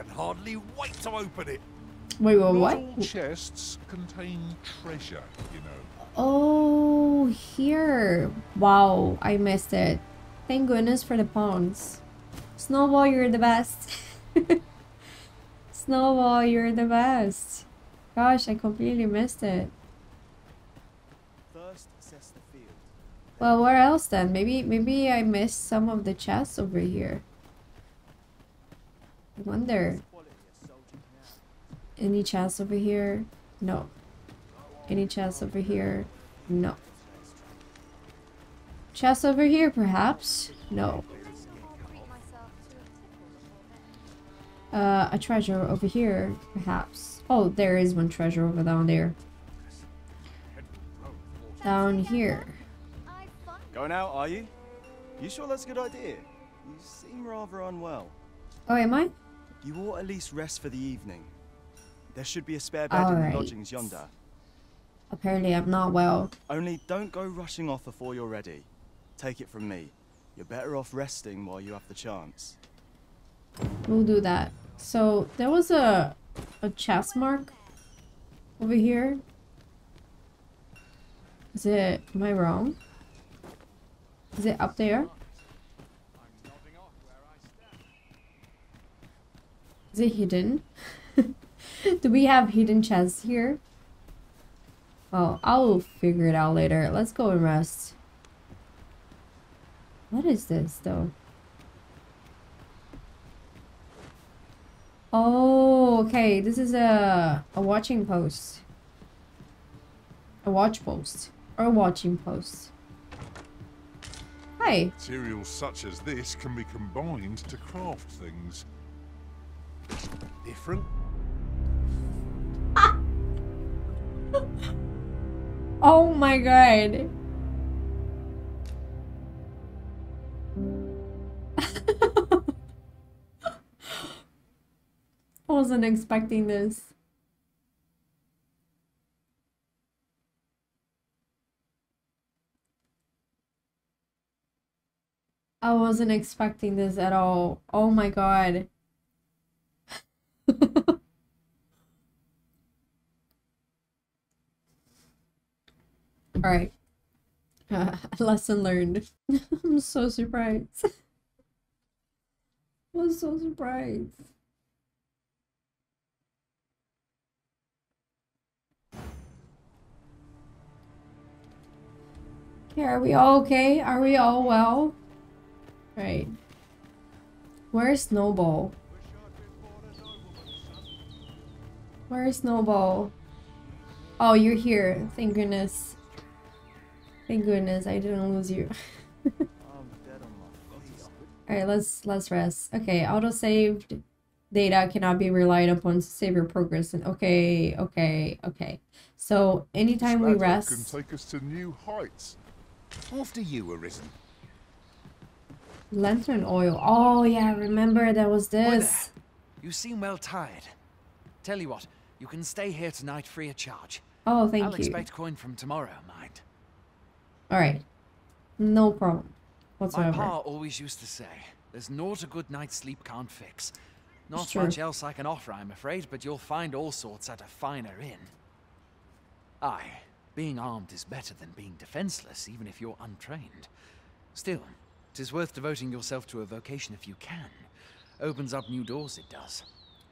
I can hardly wait to open it. Wait, wait, what? all chests contain treasure, you know. Oh, here. Wow, I missed it. Thank goodness for the pawns. Snowball, you're the best. [laughs] Snowball, you're the best. Gosh, I completely missed it. First, assess the field. Well, where else then? Maybe maybe I missed some of the chests over here. I wonder. Any chests over here? No. Any chests over here? No. Chest over here, perhaps? No. Uh, a treasure over here, perhaps. Oh, there is one treasure over down there. Down here. Going out, are you? You sure that's a good idea? You seem rather unwell. Oh, am I? You ought at least rest for the evening. There should be a spare bed in Alright. the lodgings yonder. Apparently I'm not well. Only don't go rushing off before you're ready. Take it from me. You're better off resting while you have the chance. We'll do that. So, there was a, a chest mark over here. Is it, am I wrong? Is it up there? Is it hidden? [laughs] Do we have hidden chests here? Well, I'll figure it out later. Let's go and rest. What is this, though? Oh, okay. This is a a watching post. A watch post. Or a watching post. Hi. Materials such as this can be combined to craft things. Different? [laughs] Oh my god. [laughs] I wasn't expecting this. I wasn't expecting this at all. Oh my god. [laughs] Alright. Uh, [laughs] lesson learned. [laughs] I'm so surprised. I'm so surprised. Okay, are we all okay? Are we all well? Right. Where's Snowball? Where's Snowball? Oh, you're here. Thank goodness. Thank goodness I didn't lose you. [laughs] Alright, let's let's rest. Okay, auto-saved data cannot be relied upon to save your progress. And okay, okay, okay. So anytime we Shadow rest, can take us to new heights. After you, Arisen. lantern oil. Oh yeah, remember there was this. You seem well tired. Tell you what, you can stay here tonight free of charge. Oh, thank you. I'll expect coin from tomorrow, mind. All right, no problem What's My pa always used to say, there's naught a good night's sleep can't fix. Not true. much else I can offer, I'm afraid, but you'll find all sorts at a finer inn. Aye, being armed is better than being defenseless, even if you're untrained. Still, tis worth devoting yourself to a vocation if you can. Opens up new doors, it does.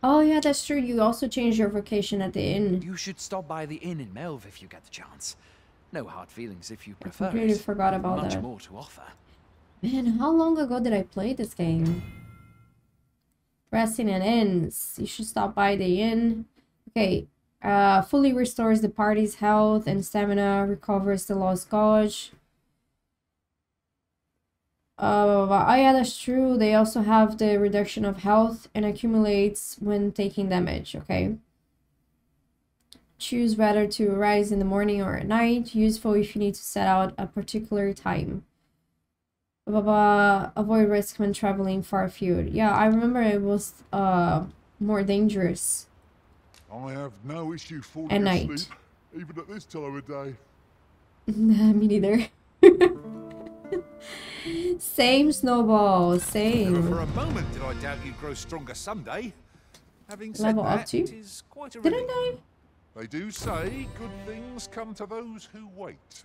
Oh yeah, that's true. You also changed your vocation at the inn. You should stop by the inn in Melve if you get the chance. No hard feelings if you prefer I completely it. forgot about Much that. more to offer. Man, how long ago did I play this game? Resting and inns. You should stop by the inn. Okay. Uh, fully restores the party's health and stamina. Recovers the lost gauge. Uh, oh yeah, that's true. They also have the reduction of health and accumulates when taking damage. Okay. Choose whether to rise in the morning or at night. Useful if you need to set out a particular time. Blah, blah. Avoid risk when traveling far afield. Yeah, I remember it was uh more dangerous. I have no issue falling At night. even at this time of day. Nah, [laughs] me neither. [laughs] [laughs] same snowball, Never for same. a moment did I doubt you'd grow stronger someday. Having said Level that, up to? it is quite a Didn't. I? They do say good things come to those who wait.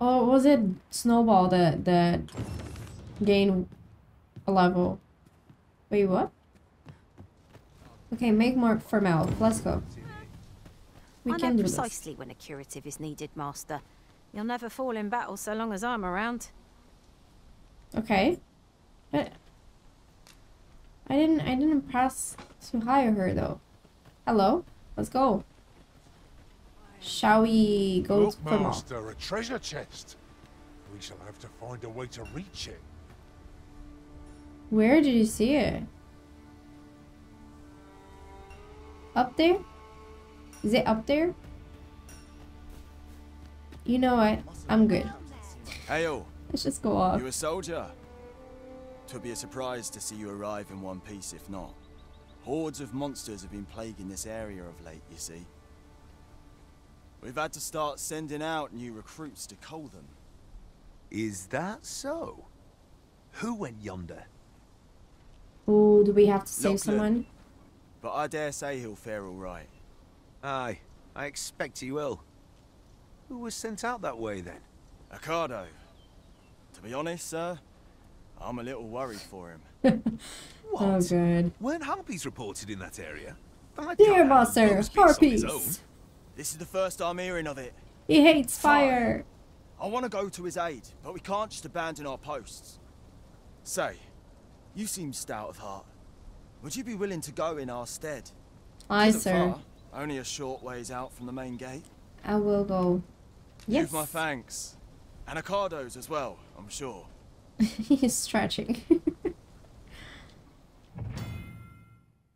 Oh, was it snowball that that gained a level? Wait, what? Okay, make more for Mel. Let's go. We I can know do this. precisely when a curative is needed, Master. You'll never fall in battle so long as I'm around. Okay. But I didn't I didn't press to hire her though. Hello? Let's go. Shall we go Look, for more? Master, a treasure chest. We shall have to find a way to reach it. Where did you see it? Up there? Is it up there? You know what? I'm good. Hail. Let's just go off. You a soldier? Twould be a surprise to see you arrive in one piece if not. Hordes of monsters have been plaguing this area of late, you see. We've had to start sending out new recruits to cull them. Is that so? Who went yonder? Oh, do we have to save Lachlan. someone? But I dare say he'll fare all right. Aye, I expect he will. Who was sent out that way then? Ricardo. To be honest, sir, I'm a little worried for him. [laughs] Oh, good. Weren't harpies reported in that area? That Dear can't Master, those beasts on his harpies. This is the first I'm hearing of it. He hates fire. I want to go to his aid, but we can't just abandon our posts. Say, you seem stout of heart. Would you be willing to go in our stead? Aye, Isn't sir. far, only a short ways out from the main gate. I will go. Yes. Give my thanks. And as well, I'm sure. [laughs] He's stretching. [laughs]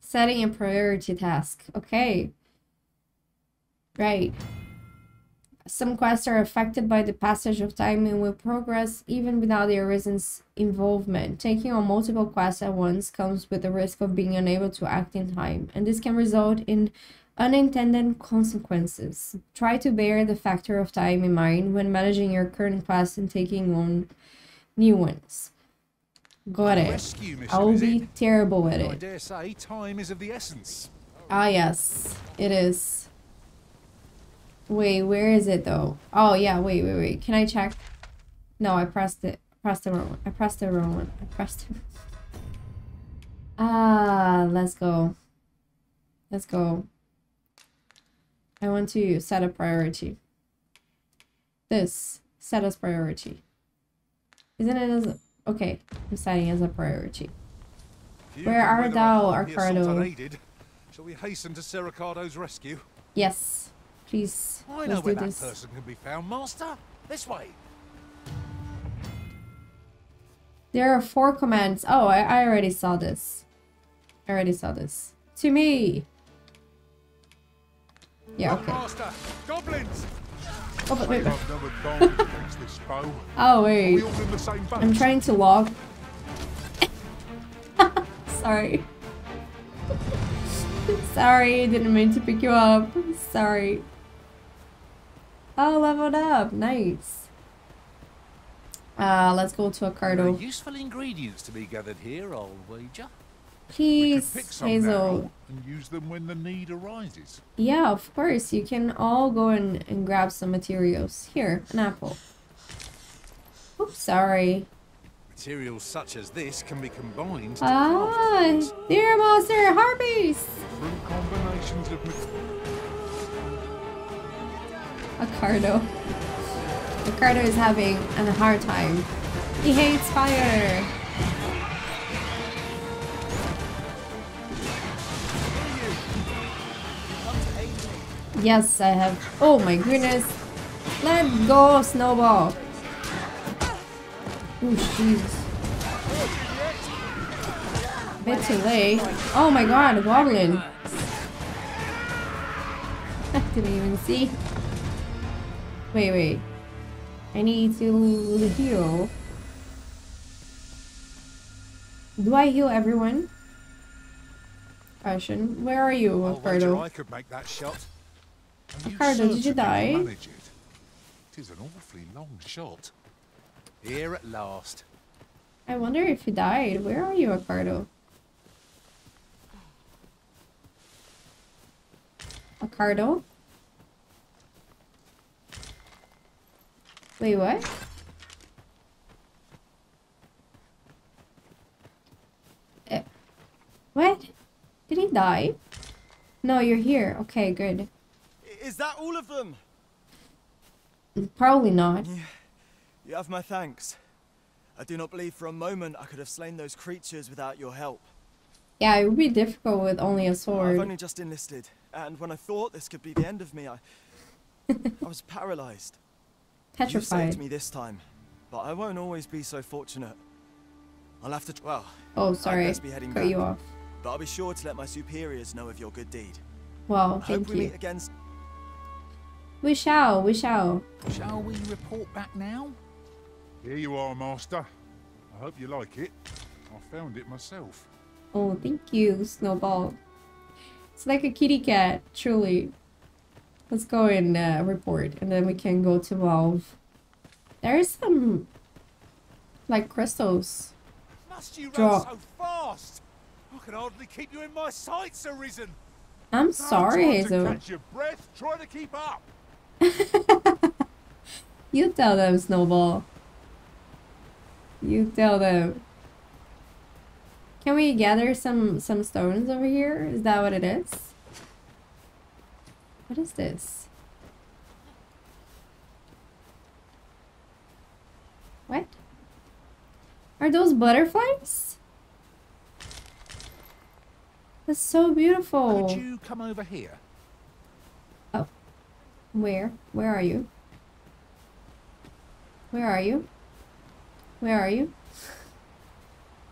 Setting a priority task. Okay. Right. Some quests are affected by the passage of time and will progress even without the Arisen's involvement. Taking on multiple quests at once comes with the risk of being unable to act in time, and this can result in unintended consequences. Try to bear the factor of time in mind when managing your current quests and taking on new ones. Got it. I'll be terrible with I it. dare say time is of the essence. Ah, yes, it is. Wait, where is it though? Oh, yeah, wait, wait, wait. Can I check? No, I pressed it. Pressed the wrong one. I pressed the wrong one. I pressed it. [laughs] Ah, let's go. Let's go. I want to set a priority. This. Set as priority. Isn't it as a... Okay, I'm setting as a priority. Where art thou, Ricardo? Shall we hasten to Ser Ricardo's rescue? Yes, please. I let's know do where that this. person can be found, Master. This way. There are four commands. Oh, I, I already saw this. I already saw this. To me. Yeah, okay. Goblins! Oh, but wait. I've never gone to fix this foe. [laughs] Oh, Are wait. we all in the same boat? I'm trying to log. [laughs] Sorry. [laughs] Sorry, didn't mean to pick you up. Sorry. Oh, leveled up. Nice. Uh, let's go to There are Ricardo. useful ingredients to be gathered here, I'll wager. Please, Hazel. and use them when the need arises. Yeah, of course. You can all go and, and grab some materials. Here, an apple. Oops, sorry. Materials such as this can be combined to Ah, dear monster, harpies! Through combinations of Ricardo. Ricardo is having a hard time. He hates fire. Yes, I have. Oh my goodness. Let go, Snowball. Oh, jeez. Bit too late. Oh my god, goblin. I [laughs] didn't even see. Wait, wait. I need to heal. Do I heal everyone? Question. Where are you, Ricardo? I could make that shot. Ricardo, did you die? manage it? It is an awfully long shot. Here at last. I wonder if he died. Where are you, Ricardo? Ricardo? Wait, what? Eh, what? Did he die? No, you're here. Okay, good. Is that all of them? Probably not. You have my thanks. I do not believe for a moment I could have slain those creatures without your help. Yeah, it would be difficult with only a sword. I've only just enlisted, And when I thought this could be the end of me, I... [laughs] I was paralyzed. Petrified. You saved me this time, but I won't always be so fortunate. I'll have to... Well, Oh, sorry. best be heading Cut back. you off. But I'll be sure to let my superiors know of your good deed. Well, I thank hope we you. meet again. S- We shall, we shall. Shall we report back now? Here you are, Master. I hope you like it. I found it myself. Oh, thank you, Snowball. It's like a kitty cat, truly. Let's go and uh, report, and then we can go to Valve. There's some, like, crystals. Must you Drop. run so fast? I can hardly keep you in my sights, Arisen. I'm sorry, Try to Hazel. catch your breath. Try to keep up. [laughs] You tell them, Snowball. You tell them. Can we gather some some stones over here? Is that what it is? What is this? What? Are those butterflies? That's so beautiful. Could you come over here? Where? Where are you? Where are you? Where are you?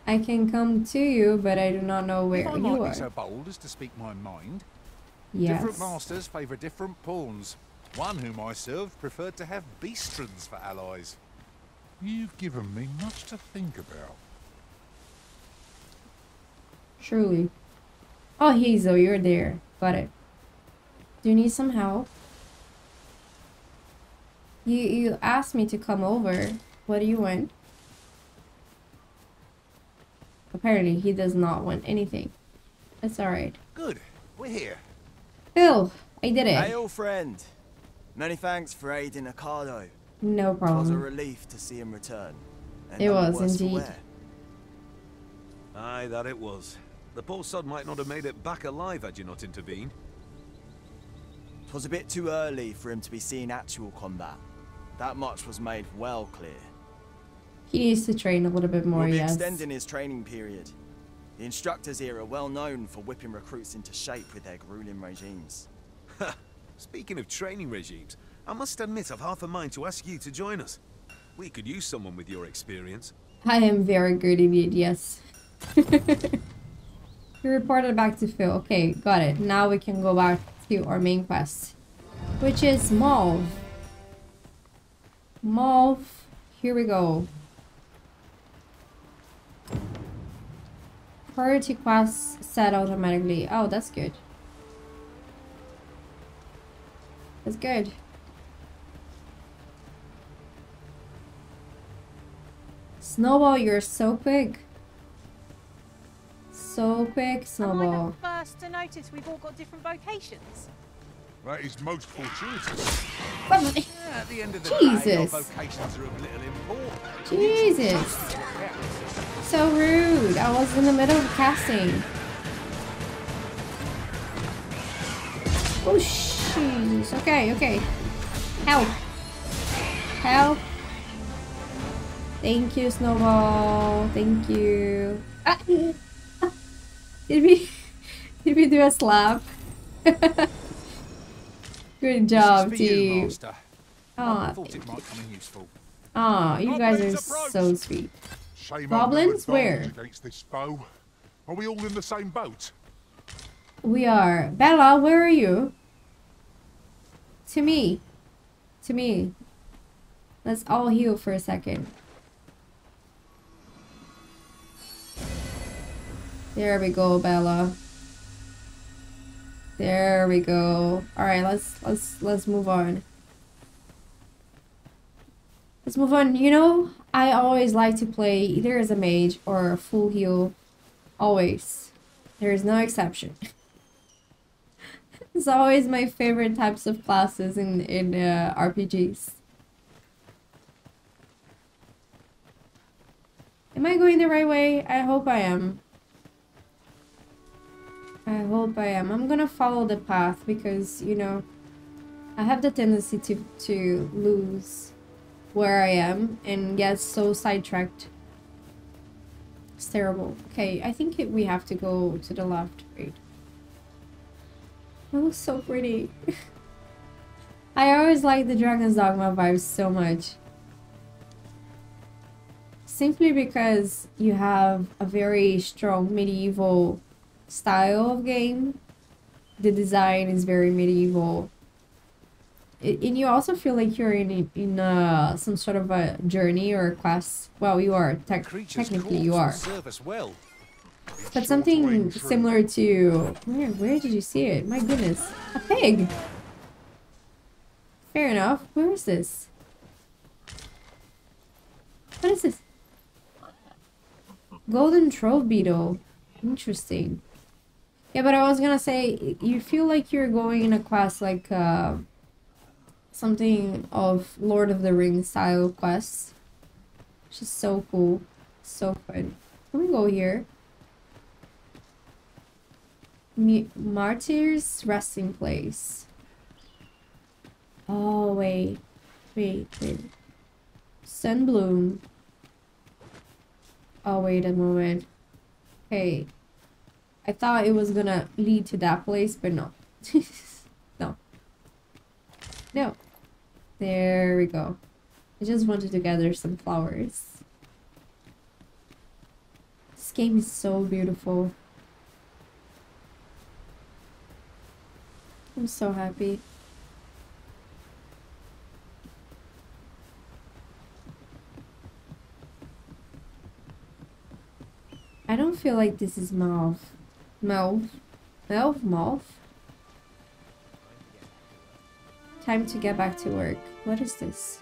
I can come to you, but I do not know where if I you might are. be so bold as to speak my mind. Yes. Different masters favour different pawns. One whom I served preferred to have beastren for allies. You've given me much to think about. Truly. Oh, Hazel, you're there. Got it. Do you need some help? You you asked me to come over. What do you want? Apparently, he does not want anything. That's alright. Good. We're here. Phil, I did it. Hey, old friend. Many thanks for aiding Ricardo. No problem. It was a relief to see him return. And It was indeed. wear. Aye, that it was. The poor sod might not have made it back alive had you not intervened. Twas a bit too early for him to be seeing actual combat. That much was made well clear. He needs to train a little bit more, we'll be yes. extending his training period. The instructors here are well known for whipping recruits into shape with their grueling regimes. Speaking of training regimes, I must admit I've half a mind to ask you to join us. We could use someone with your experience. I am very good indeed, yes. [laughs] you reported back to Phil. Okay, got it. Now we can go back to our main quest, which is Mauve. Mauve, here we go. Priority quests set automatically. Oh, that's good. That's good. Snowball, you're so quick. So quick, Am I the Snowball. first to notice we've all got different vocations? That is most fortuitous. At the end of the day, Jesus. vocations are of little import. Jesus. So rude. I was in the middle of casting. Oh, jeez. Okay, okay. Help. Help. Thank you, Snowball. Thank you. Ah. [laughs] Did we [laughs] did we do a slap? [laughs] Good job, this is for you, team. Master. Aw, I thought it might come in useful. Aw, you guys are so sweet. Shame Goblins? Where? against this foe. Are we all in the same boat? We are. Bella, where are you? To me. To me. Let's all heal for a second. There we go, Bella. There we go. All right, let's let's let's move on. Let's move on. You know, I always like to play either as a mage or a full heal. Always. There is no exception. [laughs] it's always my favorite types of classes in in uh, RPGs. Am I going the right way? I hope I am. I hope I am. I'm gonna follow the path because, you know, I have the tendency to, to lose where I am and get so sidetracked. It's terrible. Okay, I think it, we have to go to the left. Wait. That looks so pretty. [laughs] I always like the Dragon's Dogma vibes so much. Simply because you have a very strong medieval style of game. The design is very medieval. And you also feel like you're in in uh, some sort of a journey or a quest. Well, you are. Tec technically, you are. Well. But something similar to where where did you see it? My goodness, a pig. Fair enough. Where is this? What is this? Golden troll beetle. Interesting. Yeah, but I was gonna say you feel like you're going in a quest like uh, something of Lord of the Rings style quests. Which is so cool. So fun. Can we go here? M Martyr's resting place. Oh, wait. Wait, wait. Sunbloom. Oh, wait a moment. Hey. I thought it was gonna lead to that place, but no. [laughs] no. No. There we go. I just wanted to gather some flowers. This game is so beautiful. I'm so happy. I don't feel like this is Malv. Malv? Malv? Malv? Time to get back to work. What is this?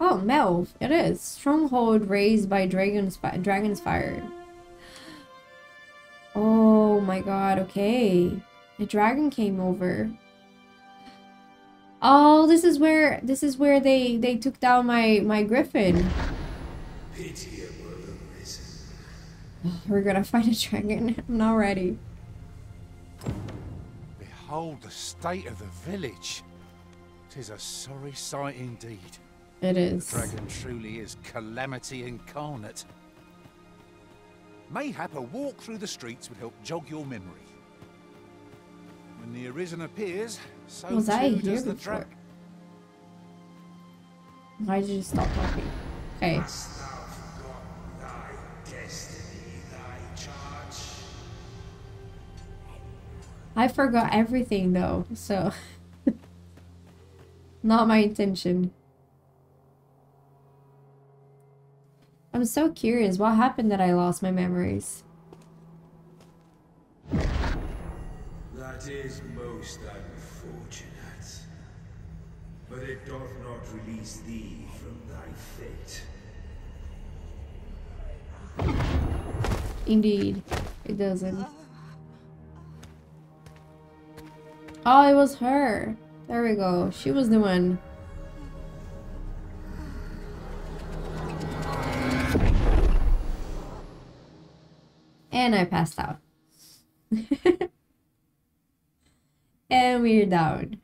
Oh, Melve. It is. Stronghold raised by Dragon's, Dragon's Fire. Oh my god, okay. A dragon came over. Oh, this is where this is where they they took down my my griffin. We're gonna fight a dragon. [laughs] I'm not ready. Behold the state of the village. Tis a sorry sight indeed. It is. The dragon truly is calamity incarnate. Mayhap a walk through the streets would help jog your memory. When the Arisen appears, so Was too I here does the dragon. Why did you stop talking? Okay. I forgot everything though, so [laughs] not my intention. I'm so curious what happened that I lost my memories. That is most unfortunate. But it doth not release thee from thy fate. Indeed, it doesn't. Oh, it was her. There we go. She was the one. And I passed out. [laughs] and we're down.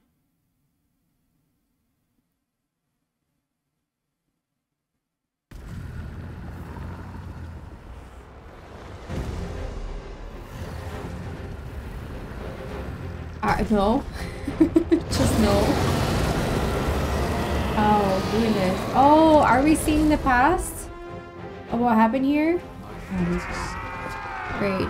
No. [laughs] Just no. Oh, goodness. Oh, are we seeing the past? Of what happened here? Great.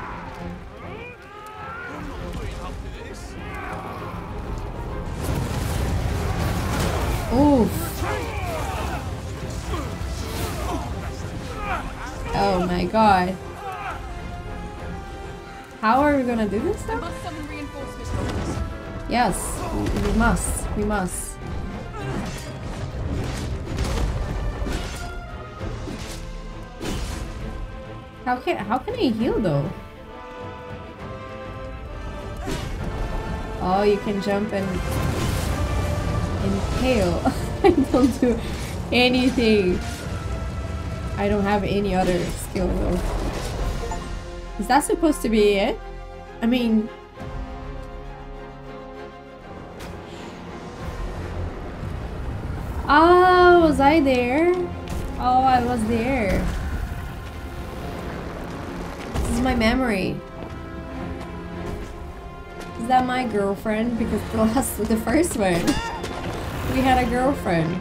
Oof. Oh my god. How are we gonna do this though? Yes, we, must. We must. How can how can I heal though? Oh, you can jump and impale. [laughs] I don't do anything. I don't have any other skill though. Is that supposed to be it? I mean, Oh, was I there? Oh, I was there. This is my memory. Is that my girlfriend? Because the [laughs] last, the first one, we had a girlfriend.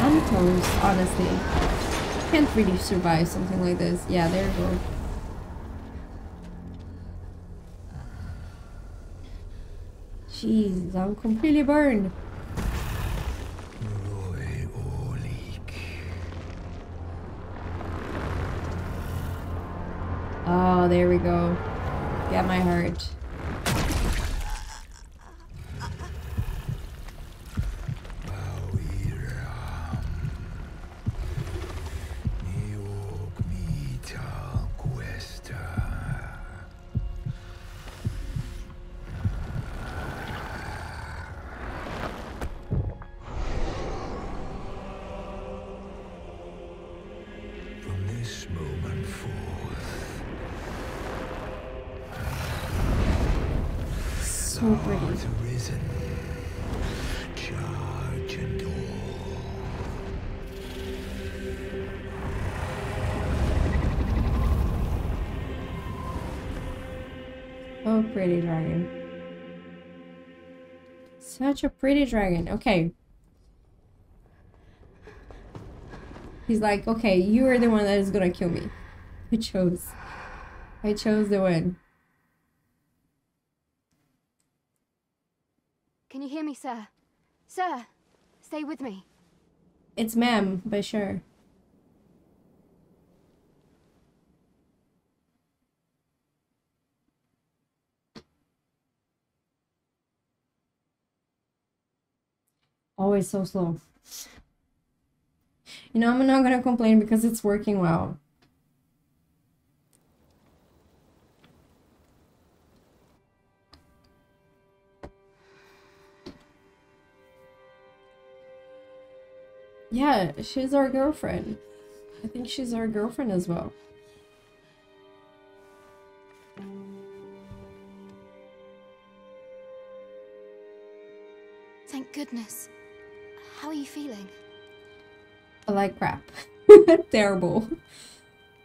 I'm toast, honestly. Can't really survive something like this. Yeah, there you go. Jeez, I'm completely burned. Oh, there we go. Get my heart. Pretty dragon. Such a pretty dragon. Okay. He's like, okay, you are the one that is gonna kill me. I chose. I chose the one. Can you hear me, sir? Sir, stay with me. It's ma'am, but sure. Always so slow. You know, I'm not gonna complain because it's working well. Yeah, she's our girlfriend. I think she's our girlfriend as well. Thank goodness. How are you feeling? like crap. [laughs] Terrible.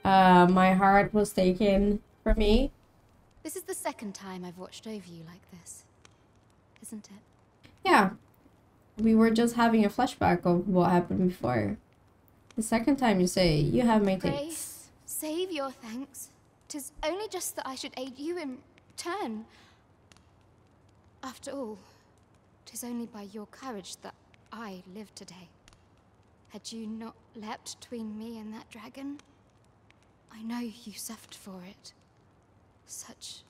Uh, my heart was taken from me. This is the second time I've watched over you like this, isn't it? Yeah. We were just having a flashback of what happened before. The second time you say, you have my Pray, takes. save your thanks. Tis only just that I should aid you in turn. After all, tis only by your courage that I live today. Had you not leapt between me and that dragon, I know you suffered for it. Such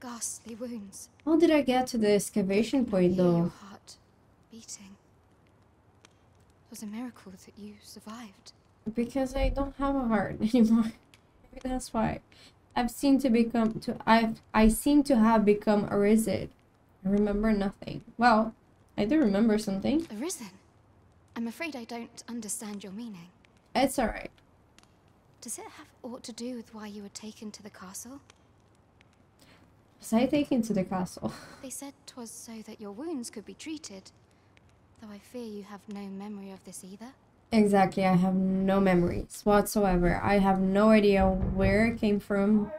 ghastly wounds. How did I get to the excavation point though? your heart beating. It was a miracle that you survived. Because I don't have a heart [laughs] anymore. Maybe that's why. I've seemed to become to I've I seem to have become arisen. I remember nothing. Well, I do remember something. Arisen? I'm afraid I don't understand your meaning. It's alright. Does it have aught to do with why you were taken to the castle? Was I taken to the castle? [laughs] They said 'twas so that your wounds could be treated. Though I fear you have no memory of this either. Exactly, I have no memories whatsoever. I have no idea where it came from.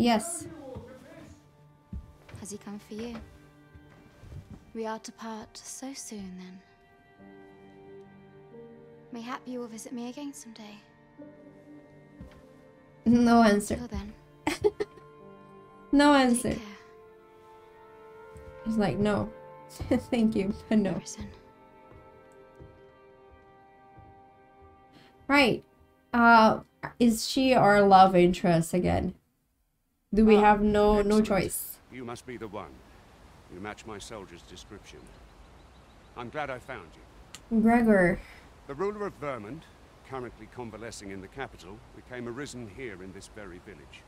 Yes. Has he come for you? We are to part so soon then. Mayhap you will visit me again someday. No answer. Till then, [laughs] No answer. He's like, no. [laughs] Thank you, but [laughs] no. Right. Uh is she our love interest again? Do we ah, have no no choice? You must be the one. You match my soldier's description. I'm glad I found you. Gregor. The ruler of Vermund, currently convalescing in the capital, became arisen here in this very village.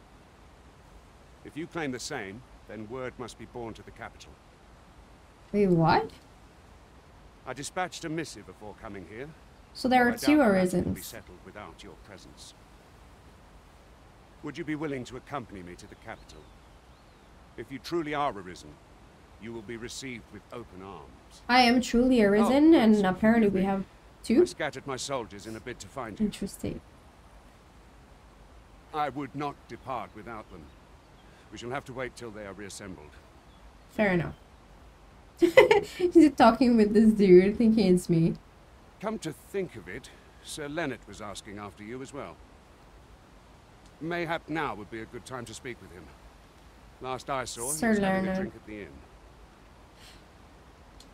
If you claim the same, then word must be borne to the capital. Wait, what? I dispatched a missive before coming here. So there are two doubt the matter will be settled without your presence. Would you be willing to accompany me to the capital? If you truly are arisen, you will be received with open arms. I am truly oh, arisen, Oh, and apparently we have I two. scattered my soldiers in a bid to find you. Interesting. I would not depart without them. We shall have to wait till they are reassembled. Fair enough. [laughs] He's talking with this dude, thinking it's me. Come to think of it, Sir Leonard was asking after you as well. Mayhap now would be a good time to speak with him. Last I saw, Sir he was having a drink at the inn.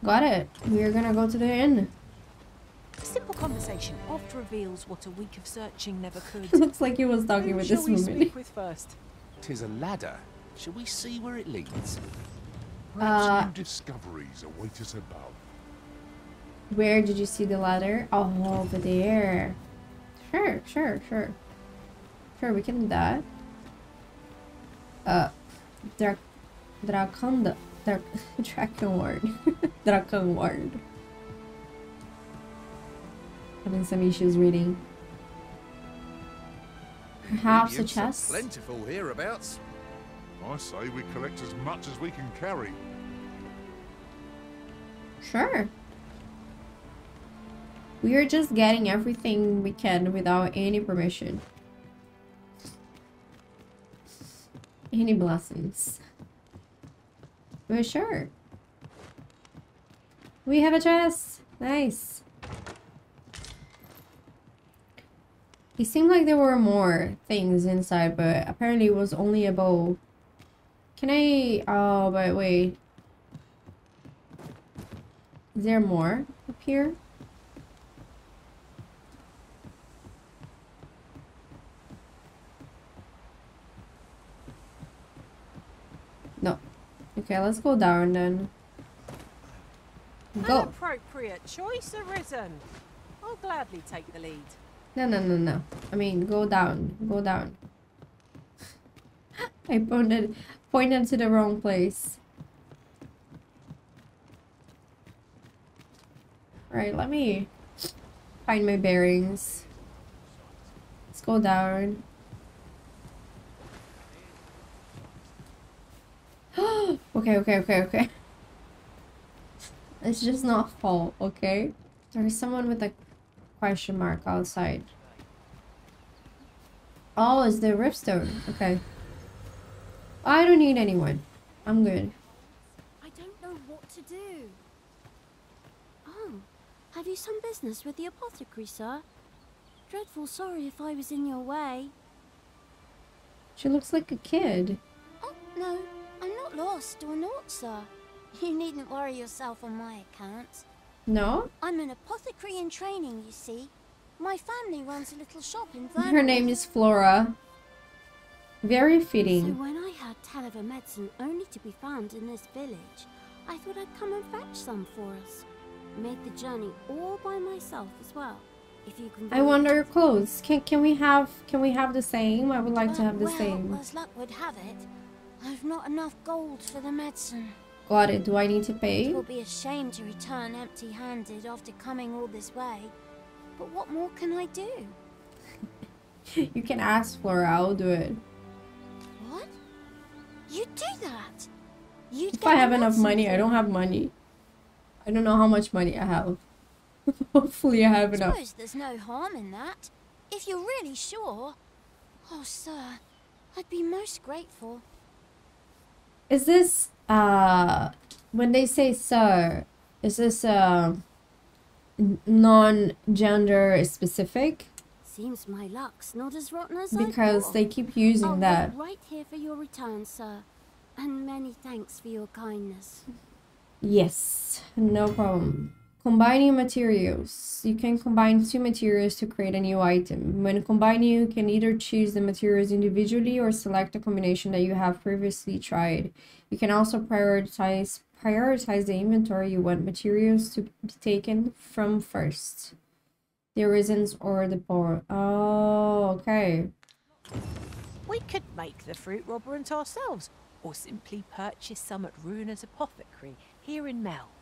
Got it. We're gonna go to the inn. A simple conversation oft reveals what a week of searching never could. [laughs] Looks like he was talking Who with shall this we woman. speak with first? Tis a ladder. Shall we see where it leads? Perhaps Uh, new discoveries await us above. Where did you see the ladder? Oh, over there. Sure, sure, sure. Sure, we can do that. Uh, Drak... Drakanda... Drak... [laughs] Drakenward. [laughs] Drakenward. Having some issues reading. Perhaps a chest? Plentiful hereabouts. I say we collect as much as we can carry. Sure. We are just getting everything we can without any permission. Any blessings. We're sure. We have a chest. Nice. It seemed like there were more things inside, but apparently it was only a bowl. Can I... Oh, but wait. Is there more up here? No. Okay, let's go down then. An Go. appropriate choice arisen. I'll gladly take the lead. No, no, no, no. I mean, go down. Go down. [laughs] I pointed, pointed to the wrong place. Alright, let me find my bearings. Let's go down. [gasps] okay, okay, okay, okay. Let's just not fall, okay? There's someone with a question mark outside. Oh, it's the riftstone. Okay. I don't need anyone. I'm good. I don't know what to do. Oh, have you some business with the apothecary, sir? Dreadful sorry if I was in your way. She looks like a kid. Oh, no, I'm not lost or naught, sir. [laughs] You needn't worry yourself on my account. No? I'm an apothecary in training, you see. My family runs a little shop in Vernworth. Her name is Flora. Very fitting. So when I heard tell of a medicine only to be found in this village, I thought I'd come and fetch some for us. Made the journey all by myself as well. If you can I wonder your clothes. Can can we have can we have the same? I would like to uh, have the well, same. as luck would have it, I've not enough gold for the medicine. Got it. Do I need to pay? It will be a shame to return empty-handed after coming all this way. But what more can I do? [laughs] You can ask Flora. I'll do it. What? You'd do that? You'd If I have enough money, I don't have money. I don't know how much money I have. [laughs] Hopefully, I have enough. Suppose there's no harm in that. If you're really sure. Oh, sir, I'd be most grateful. Is this uh when they say sir, is this uh non-gender specific? Seems my luck's not as rotten as Because they keep using I'll that. right here for your return, sir. And many thanks for your kindness. Yes, no problem. Combining materials. You can combine two materials to create a new item. When combining, you can either choose the materials individually or select a combination that you have previously tried. You can also prioritize prioritize the inventory you want materials to be taken from first. The reasons or the poor. Oh, okay. We could make the fruit roborant ourselves, or simply purchase some at Runa's apothecary here in Melve.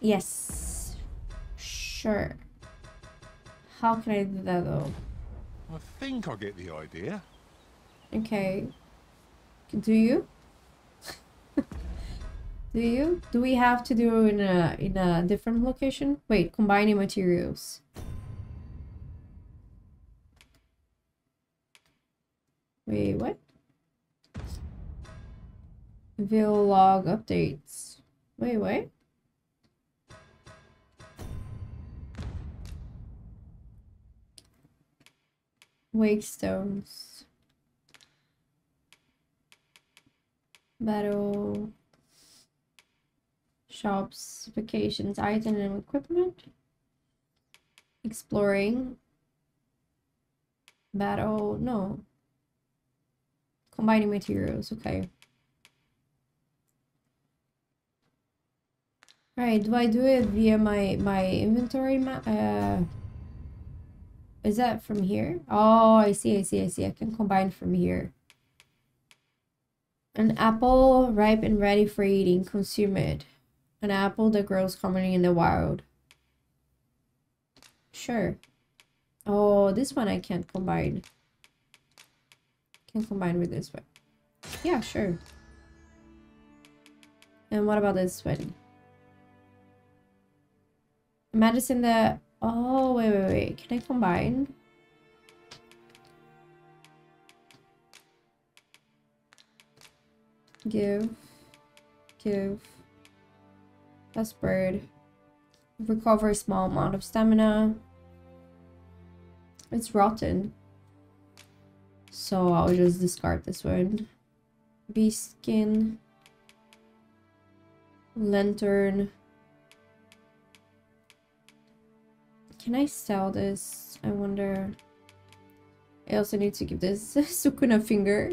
Yes. Sure. How can I do that though? I think I get the idea. Okay. Do you? [laughs] do you? Do we have to do in a in a different location? Wait, combining materials. Wait, what? View log updates. Wait, wait. Wake stones. Battle. Shops, vocations, item and equipment. Exploring. Battle, no. Combining materials, okay. Alright, do I do it via my, my inventory map? Uh, is that from here? Oh, I see, I see, I see. I can combine from here. An apple ripe and ready for eating. Consume it. An apple that grows commonly in the wild. Sure. Oh, this one I can't combine. Can combine with this one. Yeah, sure. And what about this one? Medicine that... Oh, wait, wait, wait. Can I combine? Give. Give. That's bird. Recover a small amount of stamina. It's rotten. So I'll just discard this one. Beast skin. Lantern. Can I sell this? I wonder. I also need to give this [laughs] Sukuna finger.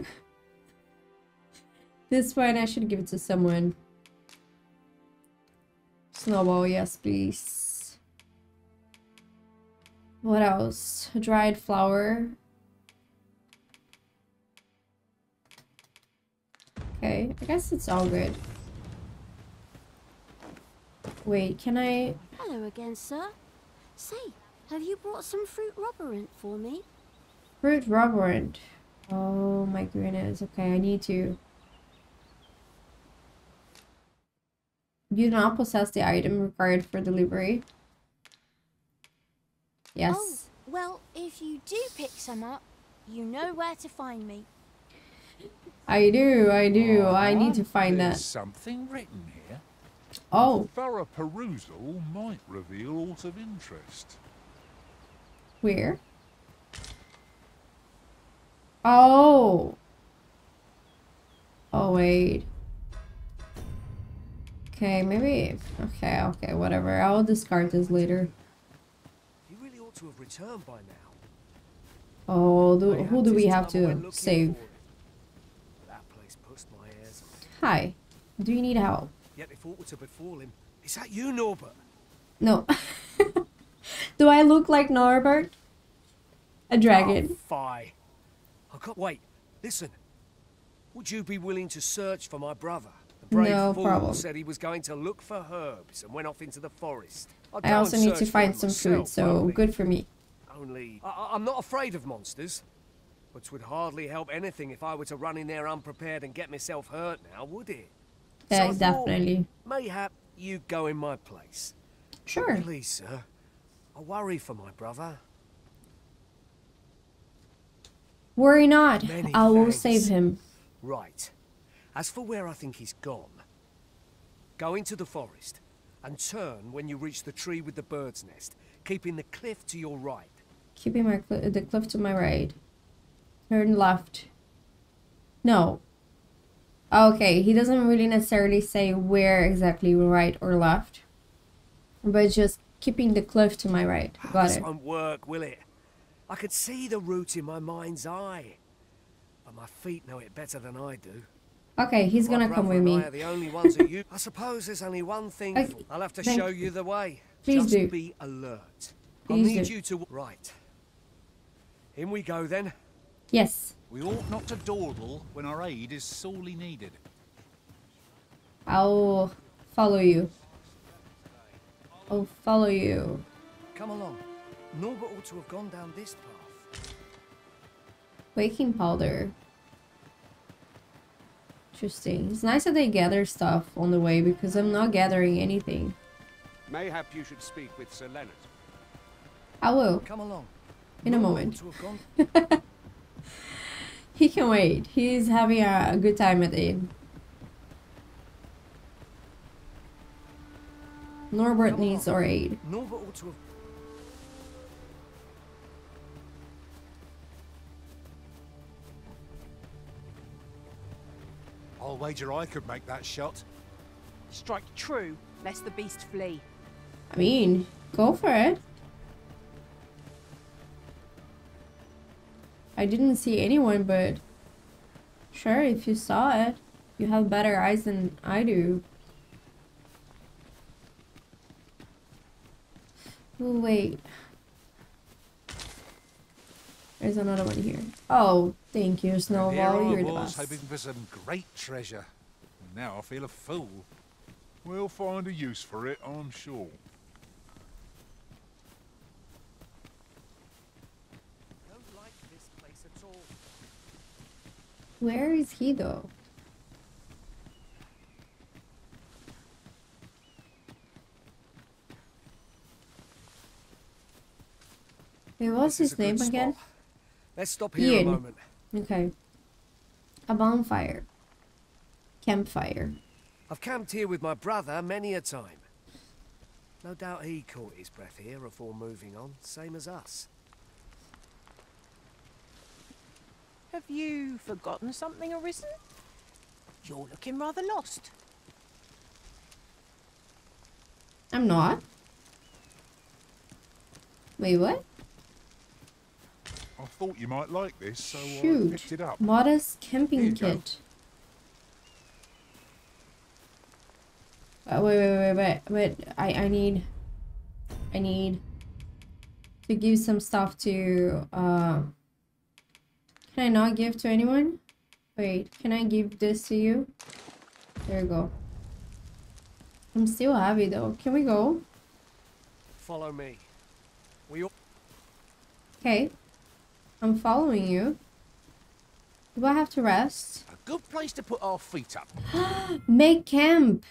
[laughs] this one I should give it to someone. Snowball, yes please. What else? Dried flower. Okay, I guess it's all good. Wait, can I... Hello again, sir. Say, have you brought some fruit roborant for me? Fruit roborant. Oh my goodness. Okay, I need to. You do not possess the item required for delivery. Yes. Oh, well, if you do pick some up, you know where to find me. I do, I do. I need to find There's that. something written here. Oh, Thorough perusal might reveal aught of interest. where? Oh. Oh, wait. Okay, maybe. Okay, okay, whatever. I'll discard this later. You really ought to have returned by now. Oh, do, who do we have time I went to save? That place my hairs. Hi. Do you need help? Yet if aught were to befall him, is that you, Norbert? No. [laughs] do I look like Norbert? A dragon. Oh, fie. I can't wait. Listen. Would you be willing to search for my brother? The brave No fool problem. said he was going to look for herbs and went off into the forest. I'd I also need to find some food, so only- good for me. Only, I- I, I'm not afraid of monsters. But 'twould hardly help anything if I were to run in there unprepared and get myself hurt now, would it? Yeah, thought definitely. Mayhap you go in my place. Sure. Please, sir. I worry for my brother. Worry not. Many I will thanks. save him. Right. As for where I think he's gone, go into the forest and turn when you reach the tree with the bird's nest, keeping the cliff to your right. Keeping my cl the cliff to my right. Turn left. No. Okay, he doesn't really necessarily say where exactly right or left. But just keeping the cliff to my right. Got this it. won't work, will it? I could see the route in my mind's eye. But my feet know it better than I do. Okay, he's My gonna come with me. I are the only ones who you. [laughs] I suppose there's only one thing. Okay, I'll have to thank- show you the way. Please Just do. be alert. I'll Please need do. you to. Right. In we go then. Yes. We ought not to dawdle when our aid is sorely needed. I'll follow you. I'll follow you. Come along. Norbert ought to have gone down this path. Waking powder. Interesting. It's nice that they gather stuff on the way because I'm not gathering anything. Mayhap you should speak with Sir Leonard. I will. Come along. In a moment. [laughs] one to have gone. He can wait. He's having a, a good time at the inn. Norbert needs our aid. Norbert ought to have I'll wager I could make that shot. Strike true, lest the beast flee. I mean, go for it. I didn't see anyone, but sure, if you saw it, you have better eyes than I do. Wait. There's another one here. Oh, thank you, Snowball. I You're the best. hoping for some great treasure. Now I feel a fool. We'll find a use for it, I'm sure. don't like this place at all. Where is he, though? Wait, what's his name again? spot. Let's stop here Ian. a moment. Okay. A bonfire. Campfire. I've camped here with my brother many a time. No doubt he caught his breath here before moving on, same as us. Have you forgotten something, Arisen? You're looking rather lost. I'm not. Wait, what? I thought you might like this, so I Shoot. picked it up. Modest camping kit. Uh, wait, wait, wait, wait, wait. I, I need, I need to give some stuff to, uh, can I not give to anyone? Wait, can I give this to you? There you go. I'm still heavy though. Can we go? Follow me. We Okay. I'm following you. Do I have to rest? A good place to put our feet up. [gasps] Make camp.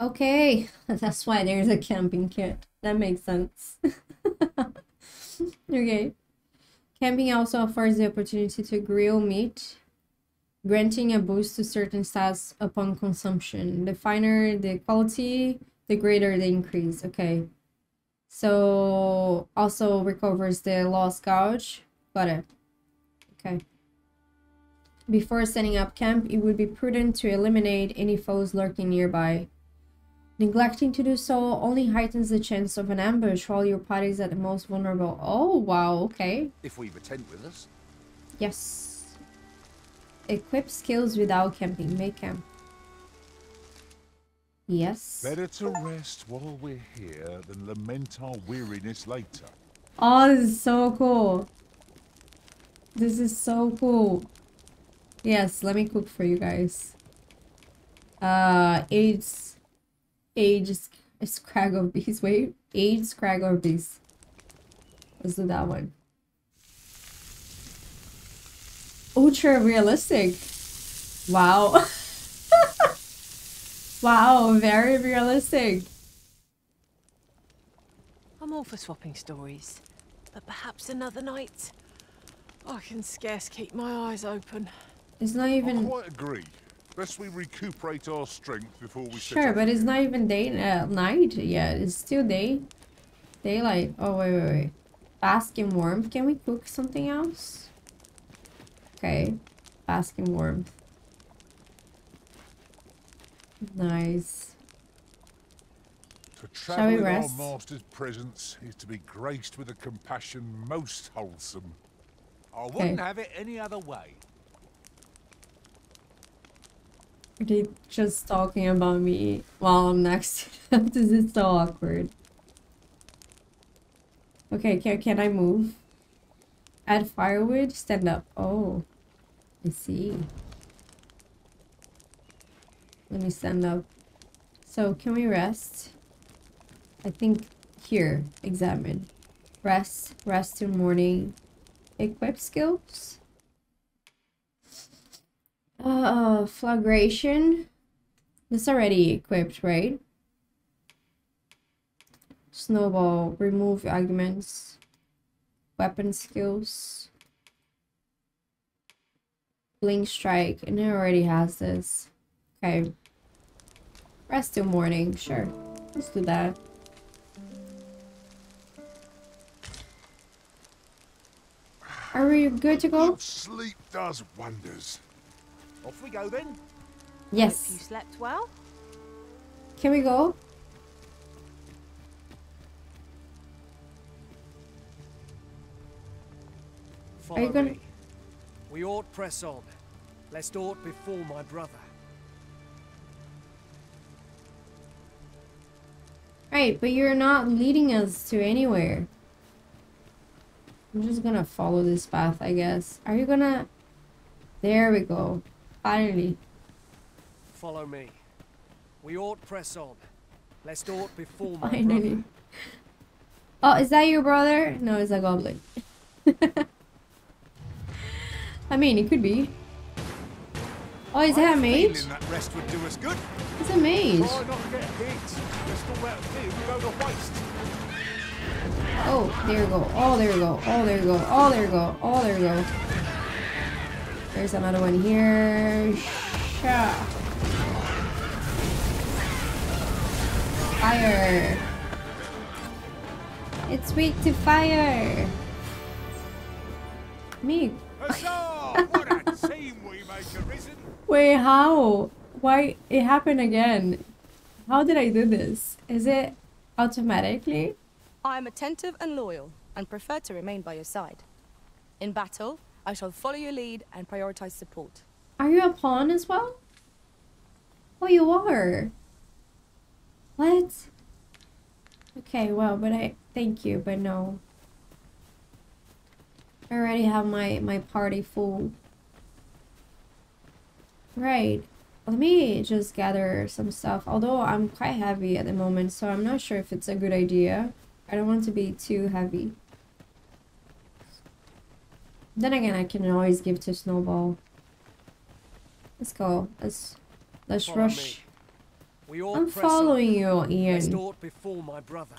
Okay, [laughs] that's why there's a camping kit. That makes sense. [laughs] okay. Camping also offers the opportunity to grill meat, granting a boost to certain stats upon consumption. The finer the quality, the greater the increase. Okay. So also recovers the lost gouge. Got it. Okay. Before setting up camp, it would be prudent to eliminate any foes lurking nearby. Neglecting to do so only heightens the chance of an ambush while your party is at the most vulnerable. Oh, wow, okay. If we've a tent with us. Yes. Equip skills without camping. Make camp. Yes. Better to rest while we're here than lament our weariness later. Oh, this is so cool. This is so cool. Yes, let me cook for you guys. Uh, aged, aged scrag of beast. Wait, Age scrag of beast. Let's do that one. Ultra realistic. Wow. [laughs] wow, very realistic. I'm all for swapping stories, but perhaps another night. I can scarce keep my eyes open. It's not I even quite agree. Best we recuperate our strength before we Sure, but it's not even day uh, night yet. It's still day. Daylight. Oh wait, wait, wait. Basking warmth. Can we cook something else? Okay. basking warmth. Nice. To Shall travel we in rest? our master's presence is to be graced with a compassion most wholesome. I wouldn't have it any other way. Are they just talking about me while I'm next to [laughs] them? This is so awkward. Okay, can, can I move? Add firewood? Stand up. Oh. I see. Let me stand up. So, can we rest? I think here. Examine. Rest. Rest till morning. Equip skills? Uh, flagration. This already equipped, right? Snowball, remove arguments, weapon skills, blink strike, and it already has this. Okay. Rest till morning, sure. Let's do that. Are we good to go? Sleep does wonders. Off we go then. Yes. You slept well? Can we go? Follow you gonna- me. We ought press on, lest aught befall my brother. Right, but you're not leading us to anywhere. I'm just gonna follow this path, I guess. Are you gonna... There we go. Finally. Follow me. We ought press on, lest aught befall my Finally. brother. Oh, is that your brother? No, it's a goblin. [laughs] I mean, it could be. Oh, is that a mage? That rest would do us good. It's a mage. Try not to get hit. Rest all that food go. Oh, there we go. Oh, there we go. Oh, there we go. Oh, there we go. Oh, there we go. There's another one here. Sha. Fire. It's weak to fire. Me. Huzzah! [laughs] what a team we make, Arisen. Wait, how? Why it happened again? How did I do this? Is it automatically? I am attentive and loyal, and prefer to remain by your side. In battle, I shall follow your lead and prioritize support. Are you a pawn as well? Oh, you are. What? Okay, well, but I thank you, but no. I already have my my party full. Right. Let me just gather some stuff. Although I'm quite heavy at the moment, so I'm not sure if it's a good idea. I don't want to be too heavy. Then again, I can always give to Snowball. Let's go. Let's let's Follow rush. We ought I'm press on, following you, Lest Ian. aught my brother.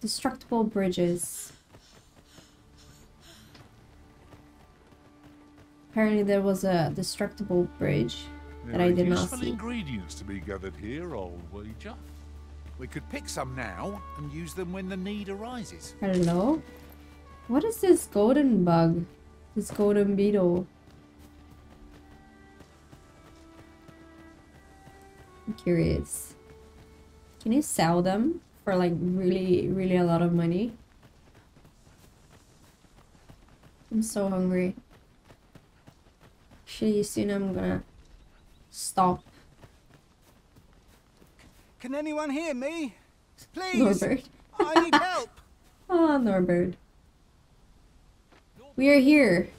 Destructible bridges. Apparently there was a destructible bridge that There I did not useful see. ingredients to be gathered here, old wager. We could pick some now and use them when the need arises. Hello? What is this golden bug? This golden beetle? I'm curious. Can you sell them for like really, really a lot of money? I'm so hungry. Actually, soon I'm gonna stop. Can anyone hear me? [laughs] Please. Norbert. I need help. [laughs] Ah, Norbert. We are here.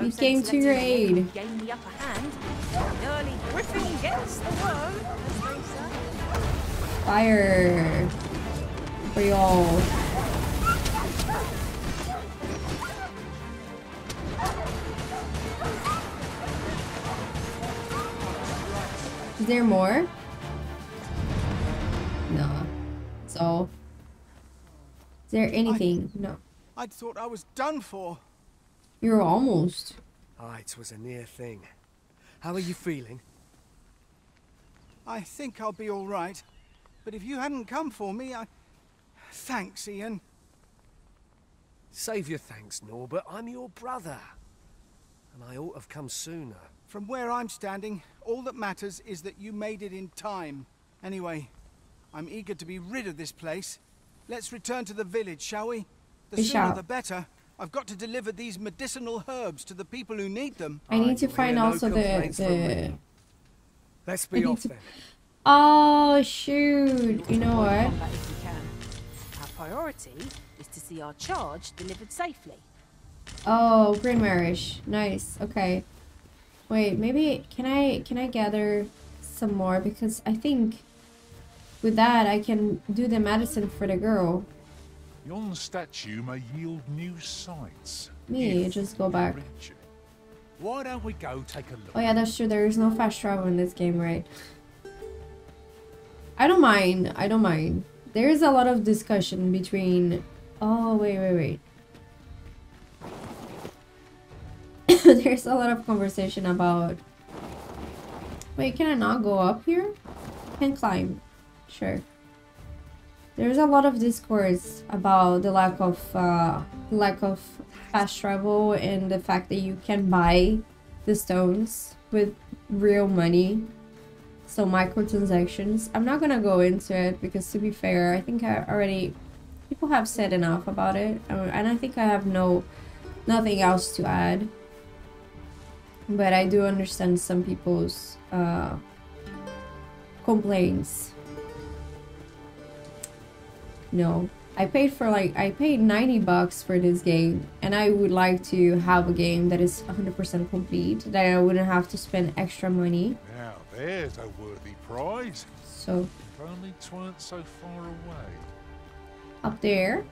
We sense came to your aid. Gain the upper hand. The early griffin gets the worm, as they say. Fire for y'all. Is there more? No. So, is there anything? No. I'd thought I was done for. You're almost. Ah, it was a near thing. How are you feeling? I think I'll be all right. But if you hadn't come for me, I... Thanks, Ian. Save your thanks, Norbert. I'm your brother. And I ought to have come sooner. From where I'm standing, all that matters is that you made it in time. Anyway, I'm eager to be rid of this place. Let's return to the village, shall we? The sooner the better. I've got to deliver these medicinal herbs to the people who need them. I need to find no also the complaints from the. me. Let's I be need off to- then. Oh shoot! You know what? Combat if we can. Our priority is to see our charge delivered safely. Oh, Greenwarish. Nice. Okay. Wait, maybe can I can I gather some more because I think with that I can do the medicine for the girl. Yon statue may yield new sights. Me, just go back. Why don't we go take a look? Oh yeah, that's true. There is no fast travel in this game, right? I don't mind. I don't mind. There is a lot of discussion between... Oh, wait, wait, wait. [laughs] There's a lot of conversation about... Wait, can I not go up here? Can climb. Sure. There's a lot of discourse about the lack of uh, lack of fast travel and the fact that you can buy the stones with real money. So microtransactions. I'm not gonna go into it because to be fair, I think I already people have said enough about it, uh, and I think I have no nothing else to add. But I do understand some people's uh, complaints. No, I paid for like I paid 90 bucks for this game and I would like to have a game that is 100% complete that I wouldn't have to spend extra money. Now there's a worthy prize. So If only tweren't so far away. up there.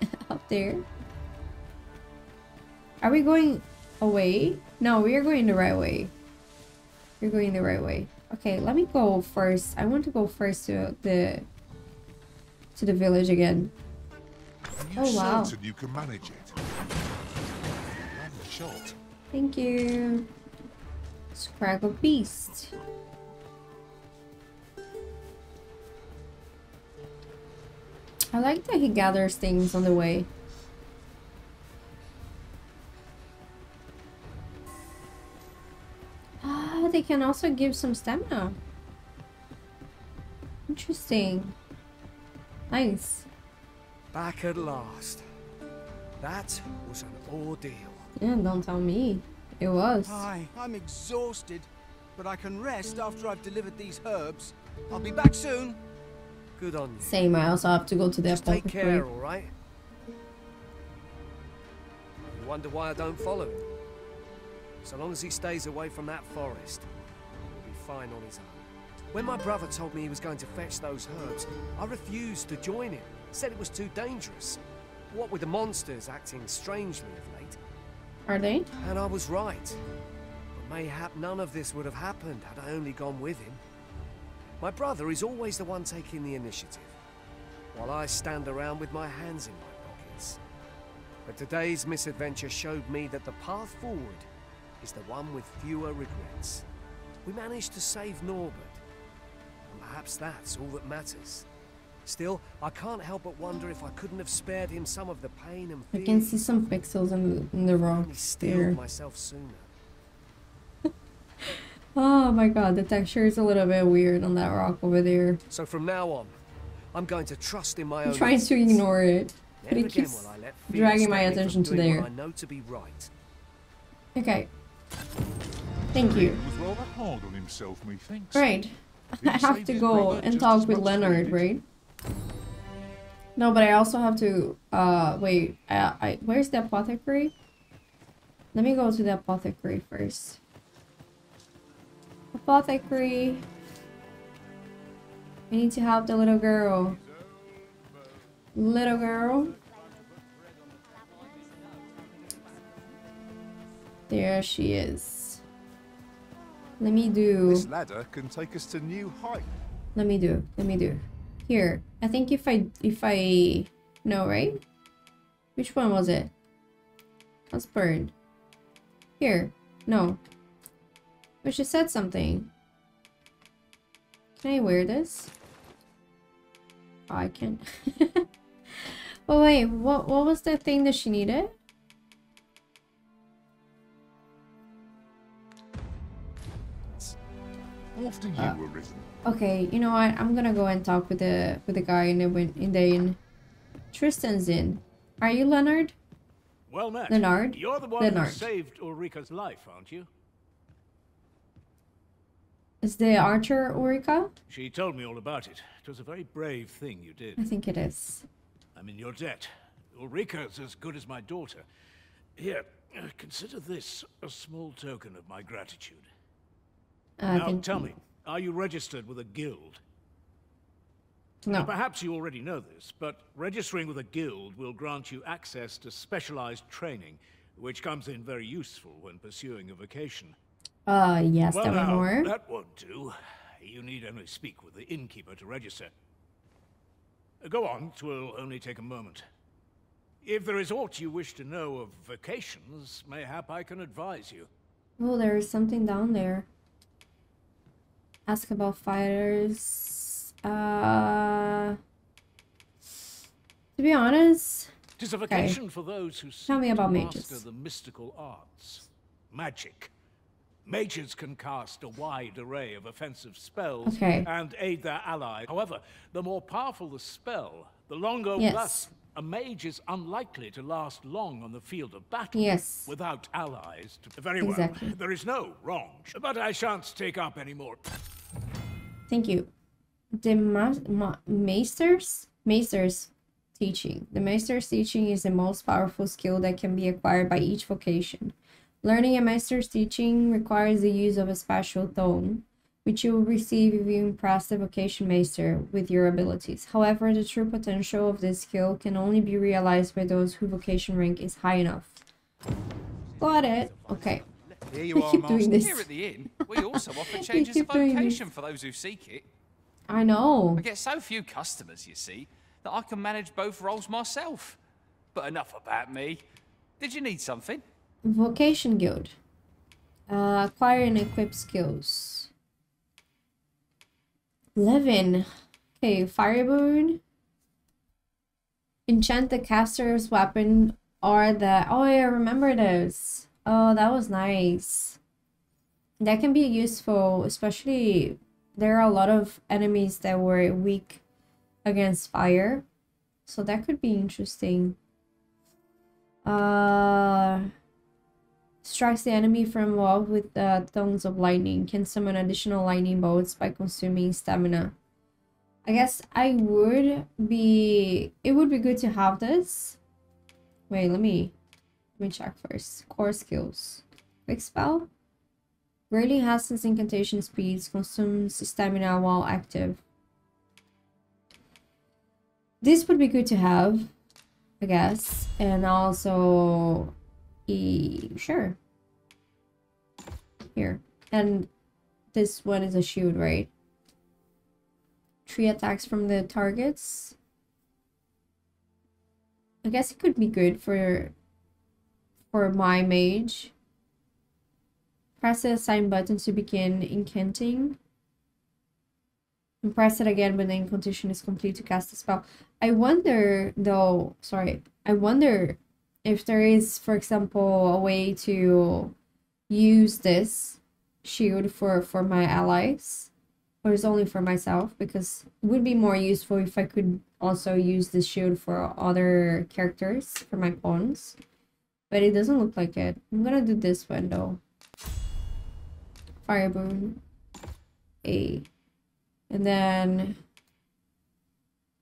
[laughs] up there. Are we going away? No, we are going the right way. We're going the right way. Okay, let me go first. I want to go first to the to the village again. Are Oh wow. you can manage it? Shot. Thank you. Scrag of Beast. I like that he gathers things on the way. They can also give some stamina. Interesting. Nice. Back at last. That was an ordeal. Yeah, don't tell me. It was. Aye, I'm exhausted, but I can rest after I've delivered these herbs. I'll be back soon. Good on you. Same, I also have to go to the Just take apothecary. care, all right? You wonder why I don't follow him? So long as he stays away from that forest, he'll be fine on his own. When my brother told me he was going to fetch those herbs, I refused to join him. Said it was too dangerous. What with the monsters acting strangely of late. Are they? And I was right. But mayhap none of this would have happened had I only gone with him. My brother is always the one taking the initiative, while I stand around with my hands in my pockets. But today's misadventure showed me that the path forward is the one with fewer regrets. We managed to save Norbert, and perhaps that's all that matters. Still, I can't help but wonder if I couldn't have spared him some of the pain and I fear. can see some pixels in, in the rocks there. myself sooner. [laughs] Oh my god, the texture is a little bit weird on that rock over there. So from now on, I'm going to trust in my I'm own. trying to ignore it, but Never it keeps will I let fear dragging my stop me from attention to there. I know to be right. Okay. Thank you. He was rather hard on himself. Right. [laughs] I have to go and talk with much as we Leonard, right? No, but I also have to, uh, wait, I, I, where's the apothecary? Let me go to the apothecary first. Apothecary. I need to help the little girl. Little girl. There she is. Let me do. This ladder can take us to new height. Let me do. Let me do. Here. I think if I if I no right? Which one was it? That's burned. Here. No. But she said something. Can I wear this? Oh, I can. oh [laughs] wait, what what was the thing that she needed? After you Uh, were risen. Okay, you know what? I'm gonna go and talk with the with the guy in the in the inn. Tristan's in. Are you Leonard? Well met. Leonard? You're the one Leonard. who saved Ulrika's life, aren't you? Is the archer Ulrika? She told me all about it. It was a very brave thing you did. I think it is. I'm in your debt. Ulrika's as good as my daughter. Here, uh, consider this a small token of my gratitude. Uh, now tell me, are you registered with a guild? No. Now, perhaps you already know this, but registering with a guild will grant you access to specialized training, which comes in very useful when pursuing a vocation. Uh, yes, well, me now, more. that won't do. You need only speak with the innkeeper to register. Go on, twill only take a moment. If there is aught you wish to know of vocations, mayhap I can advise you. Oh, there is something down there. Ask about fighters. Uh, to be honest, Tis a Okay. vocation for those who Tell me about mages. master the mystical arts. Magic. Mages can cast a wide array of offensive spells Okay. and aid their ally. However, the more powerful the spell, the longer Yes. thus a mage is unlikely to last long on the field of battle Yes. without allies. To... Very well. There is no wrong, but I shan't take up any more. Thank you. The ma ma maesters maesters teaching. The master's teaching is the most powerful skill that can be acquired by each vocation. Learning a master's teaching requires the use of a special tome, which you will receive if you impress the vocation master with your abilities. However, the true potential of this skill can only be realized by those whose vocation rank is high enough. Got it. Okay. Here you are, keep Master. doing this. Here at the inn, we [laughs] also offer changes of vocation for those who seek it. I know. I get so few customers, you see, that I can manage both roles myself. But enough about me. Did you need something? Vocation Guild. Uh, acquire and equip skills. 11. Okay, Fireboon. Enchant the caster's weapon or the... Oh, yeah, I remember those. Oh, that was nice. That can be useful, especially... There are a lot of enemies that were weak against fire. So that could be interesting. Uh strikes the enemy from above with tongues of lightning. Can summon additional lightning bolts by consuming stamina. I guess I would be... It would be good to have this. Wait, let me... Let me check first. Core skills. Quick spell. Greatly hastens incantation speeds. Consumes stamina while active. This would be good to have. I guess. And also... E sure. Here. And this one is a shield, right? Three attacks from the targets. I guess it could be good for for my mage. Press the assign button to begin incanting. And press it again when the incantation is complete to cast the spell. I wonder though, sorry, I wonder if there is, for example, a way to use this shield for, for my allies, or is only for myself, because it would be more useful if I could also use this shield for other characters, for my pawns. But it doesn't look like it. I'm gonna do this one though. Fireboon. A. And then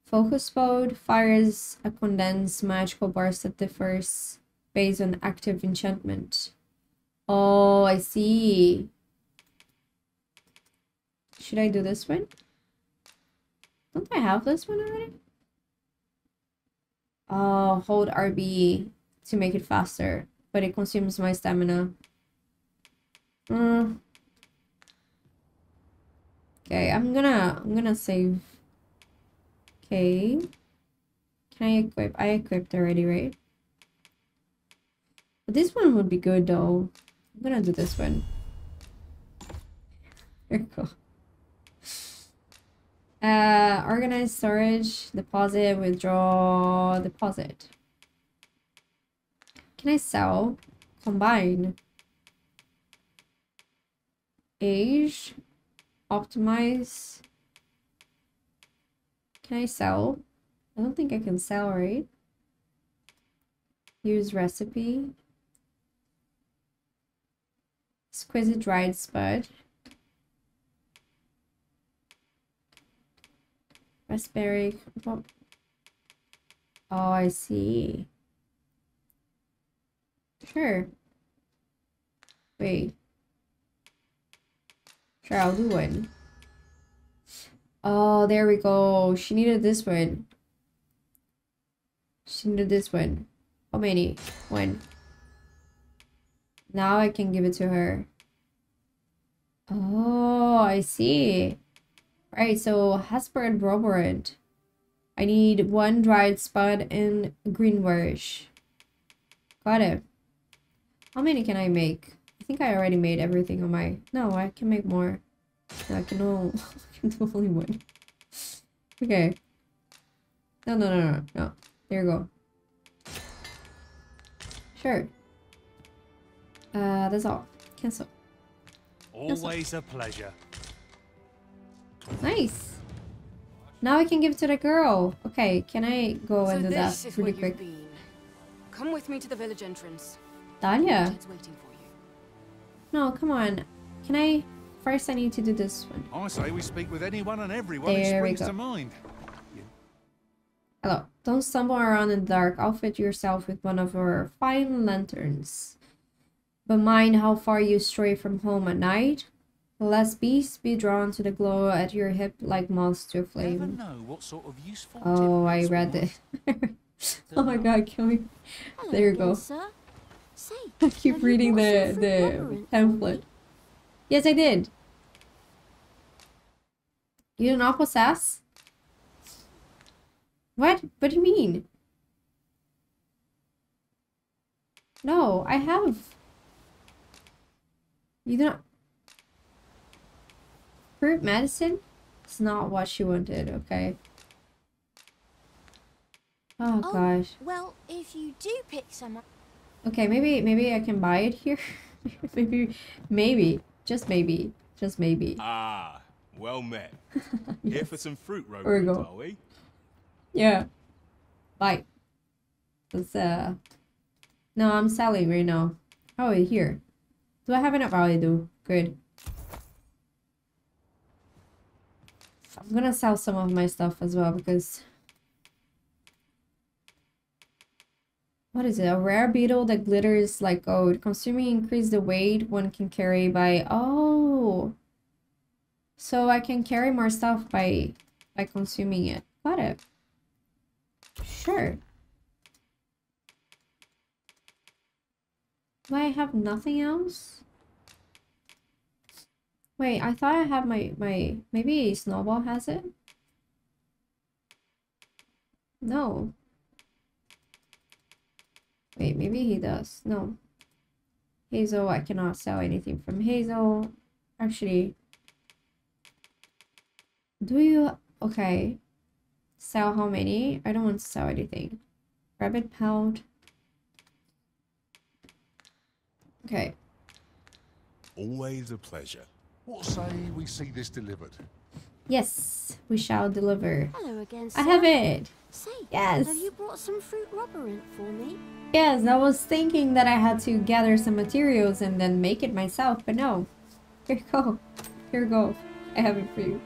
Focus mode fires a condensed magical burst that differs based on active enchantment. Oh, I see. Should I do this one? Don't I have this one already? Oh, hold RB to make it faster, but it consumes my stamina. Hmm. Okay, I'm gonna I'm gonna save Okay. Can I equip? I equipped already, right? But this one would be good though. I'm gonna do this one. [laughs] Very cool. Uh, organize storage, deposit, withdraw, deposit. Can I sell? Combine. Age. Optimize. Can I sell? I don't think I can sell, right? Use recipe. Exquisite dried spud. Raspberry. Oh, I see. Sure. Wait. Sure, I'll do one. Oh, there we go. She needed this one. She needed this one. How many? One. Now I can give it to her. Oh, I see. Right, so Hesper Roborant. I need one dried spud and Greenwarish. Got it. How many can I make? I think I already made everything on my... No, I can make more. No, I can, only, [laughs] I can do only one. Okay. No, no, no, no, no. There you go. Sure. Uh, that's all. Cancel. Always a pleasure. Nice. Now I can give it to the girl. Okay, can I go so and do that this is really quick? you've been. Come with me to the village entrance. Dahlia. Ted's waiting for you. No, come on. Can I... First I need to do this one. I say we speak with anyone and everyone There who we springs go. to mind. Hello. Don't stumble around in the dark. Outfit yourself with one of our fine lanterns. But mind how far you stray from home at night. Lest beasts be drawn to the glow at your hip like moths to a Never flame. know what sort of useful Oh, I read it. [laughs] oh my god, can we... There you go. I keep reading the, the pamphlet. Yes, I did. You did not possess? What? What do you mean? No, I have. You do not. Fruit medicine? It's not what she wanted, okay. Oh Oh, gosh. well, if you do pick some up, Okay, maybe maybe I can buy it here. [laughs] maybe maybe just maybe just maybe. Ah, well met. [laughs] Here for some fruit we go. are we? Yeah. Buy. Let's uh. No, I'm selling right now. Oh, here. Do I have enough? Oh, I do. Good. I'm gonna sell some of my stuff as well because. What is it? A rare beetle that glitters like gold. Consuming increase the weight one can carry by. Oh. So I can carry more stuff by by consuming it. Got it. Sure. Do I have nothing else? Wait, I thought I had my, my, maybe Snowball has it? No. Wait, maybe he does. No. Hazel, I cannot sell anything from Hazel. Actually. Do you, okay. Sell how many? I don't want to sell anything. Rabbit pound. Okay. Always a pleasure. What say we see this delivered? Yes, we shall deliver. hello again, sir. I have it. Say, Yes. have you brought some fruit roborant for me? Yes, I was thinking that I had to gather some materials and then make it myself, but no. Here you go. Here you go. I have it for you.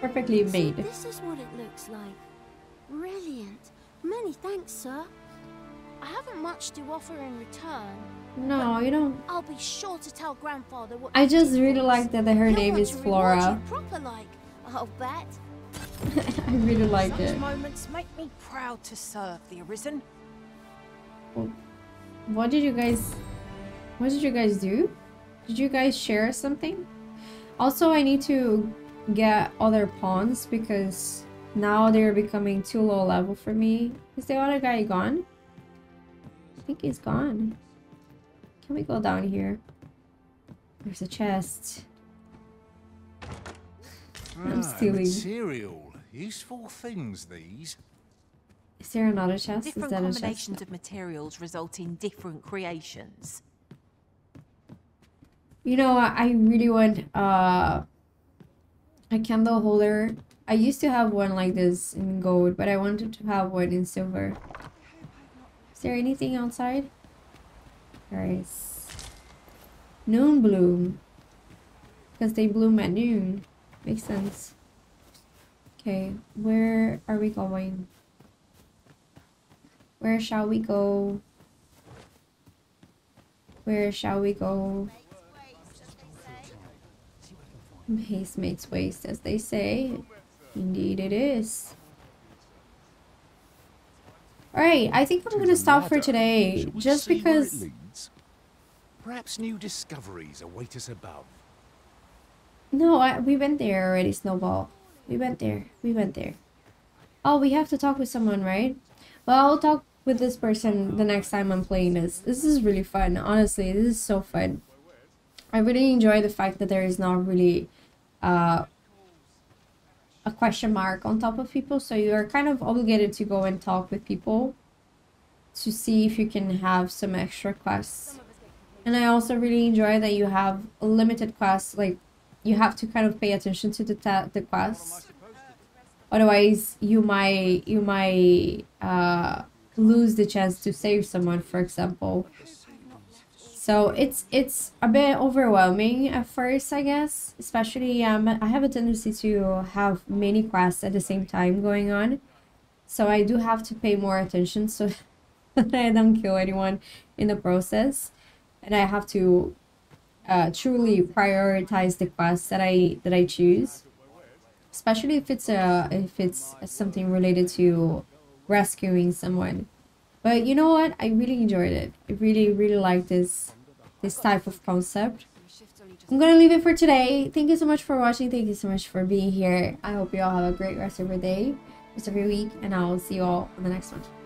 Perfectly So made. this is what it looks like. Brilliant. Many thanks, sir. I haven't much to offer in return. No, you don't. I'll be sure to tell grandfather what I just really for like us. that her He'll name want is to reward Flora. proper like, I'll bet. [laughs] I really liked Such it. moments make me proud to serve the Arisen. What did you guys What did you guys do? Did you guys share something? Also, I need to get other pawns because now they're becoming too low level for me. Is the other guy gone? I think he's gone. Can we go down here? There's a chest. I'm Ah, stealing. Material. Useful things, these. Is there another chest? Different is that a chest? combinations of materials result in different creations. You know, I I really want uh, a candle holder. I used to have one like this in gold, but I wanted to have one in silver. Is there anything outside? There is. Noon bloom. Because they bloom at noon. Makes sense. Okay, where are we going? Where shall we go? Where shall we go? Haste makes waste, as they say. Indeed it is. Alright, I think I'm gonna stop for today, just see where it because... Perhaps new discoveries await us above. No, I, we went there already, Snowball. We went there. We went there. Oh, we have to talk with someone, right? Well, I'll talk with this person the next time I'm playing this. This is really fun. Honestly, this is so fun. I really enjoy the fact that there is not really uh, a question mark on top of people. So you are kind of obligated to go and talk with people to see if you can have some extra quests. And I also really enjoy that you have limited quests. Like you have to kind of pay attention to the the quests. Otherwise, you might you might uh, lose the chance to save someone, for example. So it's it's a bit overwhelming at first, I guess. Especially um, I have a tendency to have many quests at the same time going on, so I do have to pay more attention so [laughs] that I don't kill anyone in the process, and I have to uh, truly prioritize the quests that I that I choose. Especially if it's a if it's something related to rescuing someone but you know what? I really enjoyed it. I really really like this this type of concept. I'm gonna leave it for today. Thank you so much for watching. Thank you so much for being here. I hope you all have a great rest of your day rest of your week and i'll see you all on the next one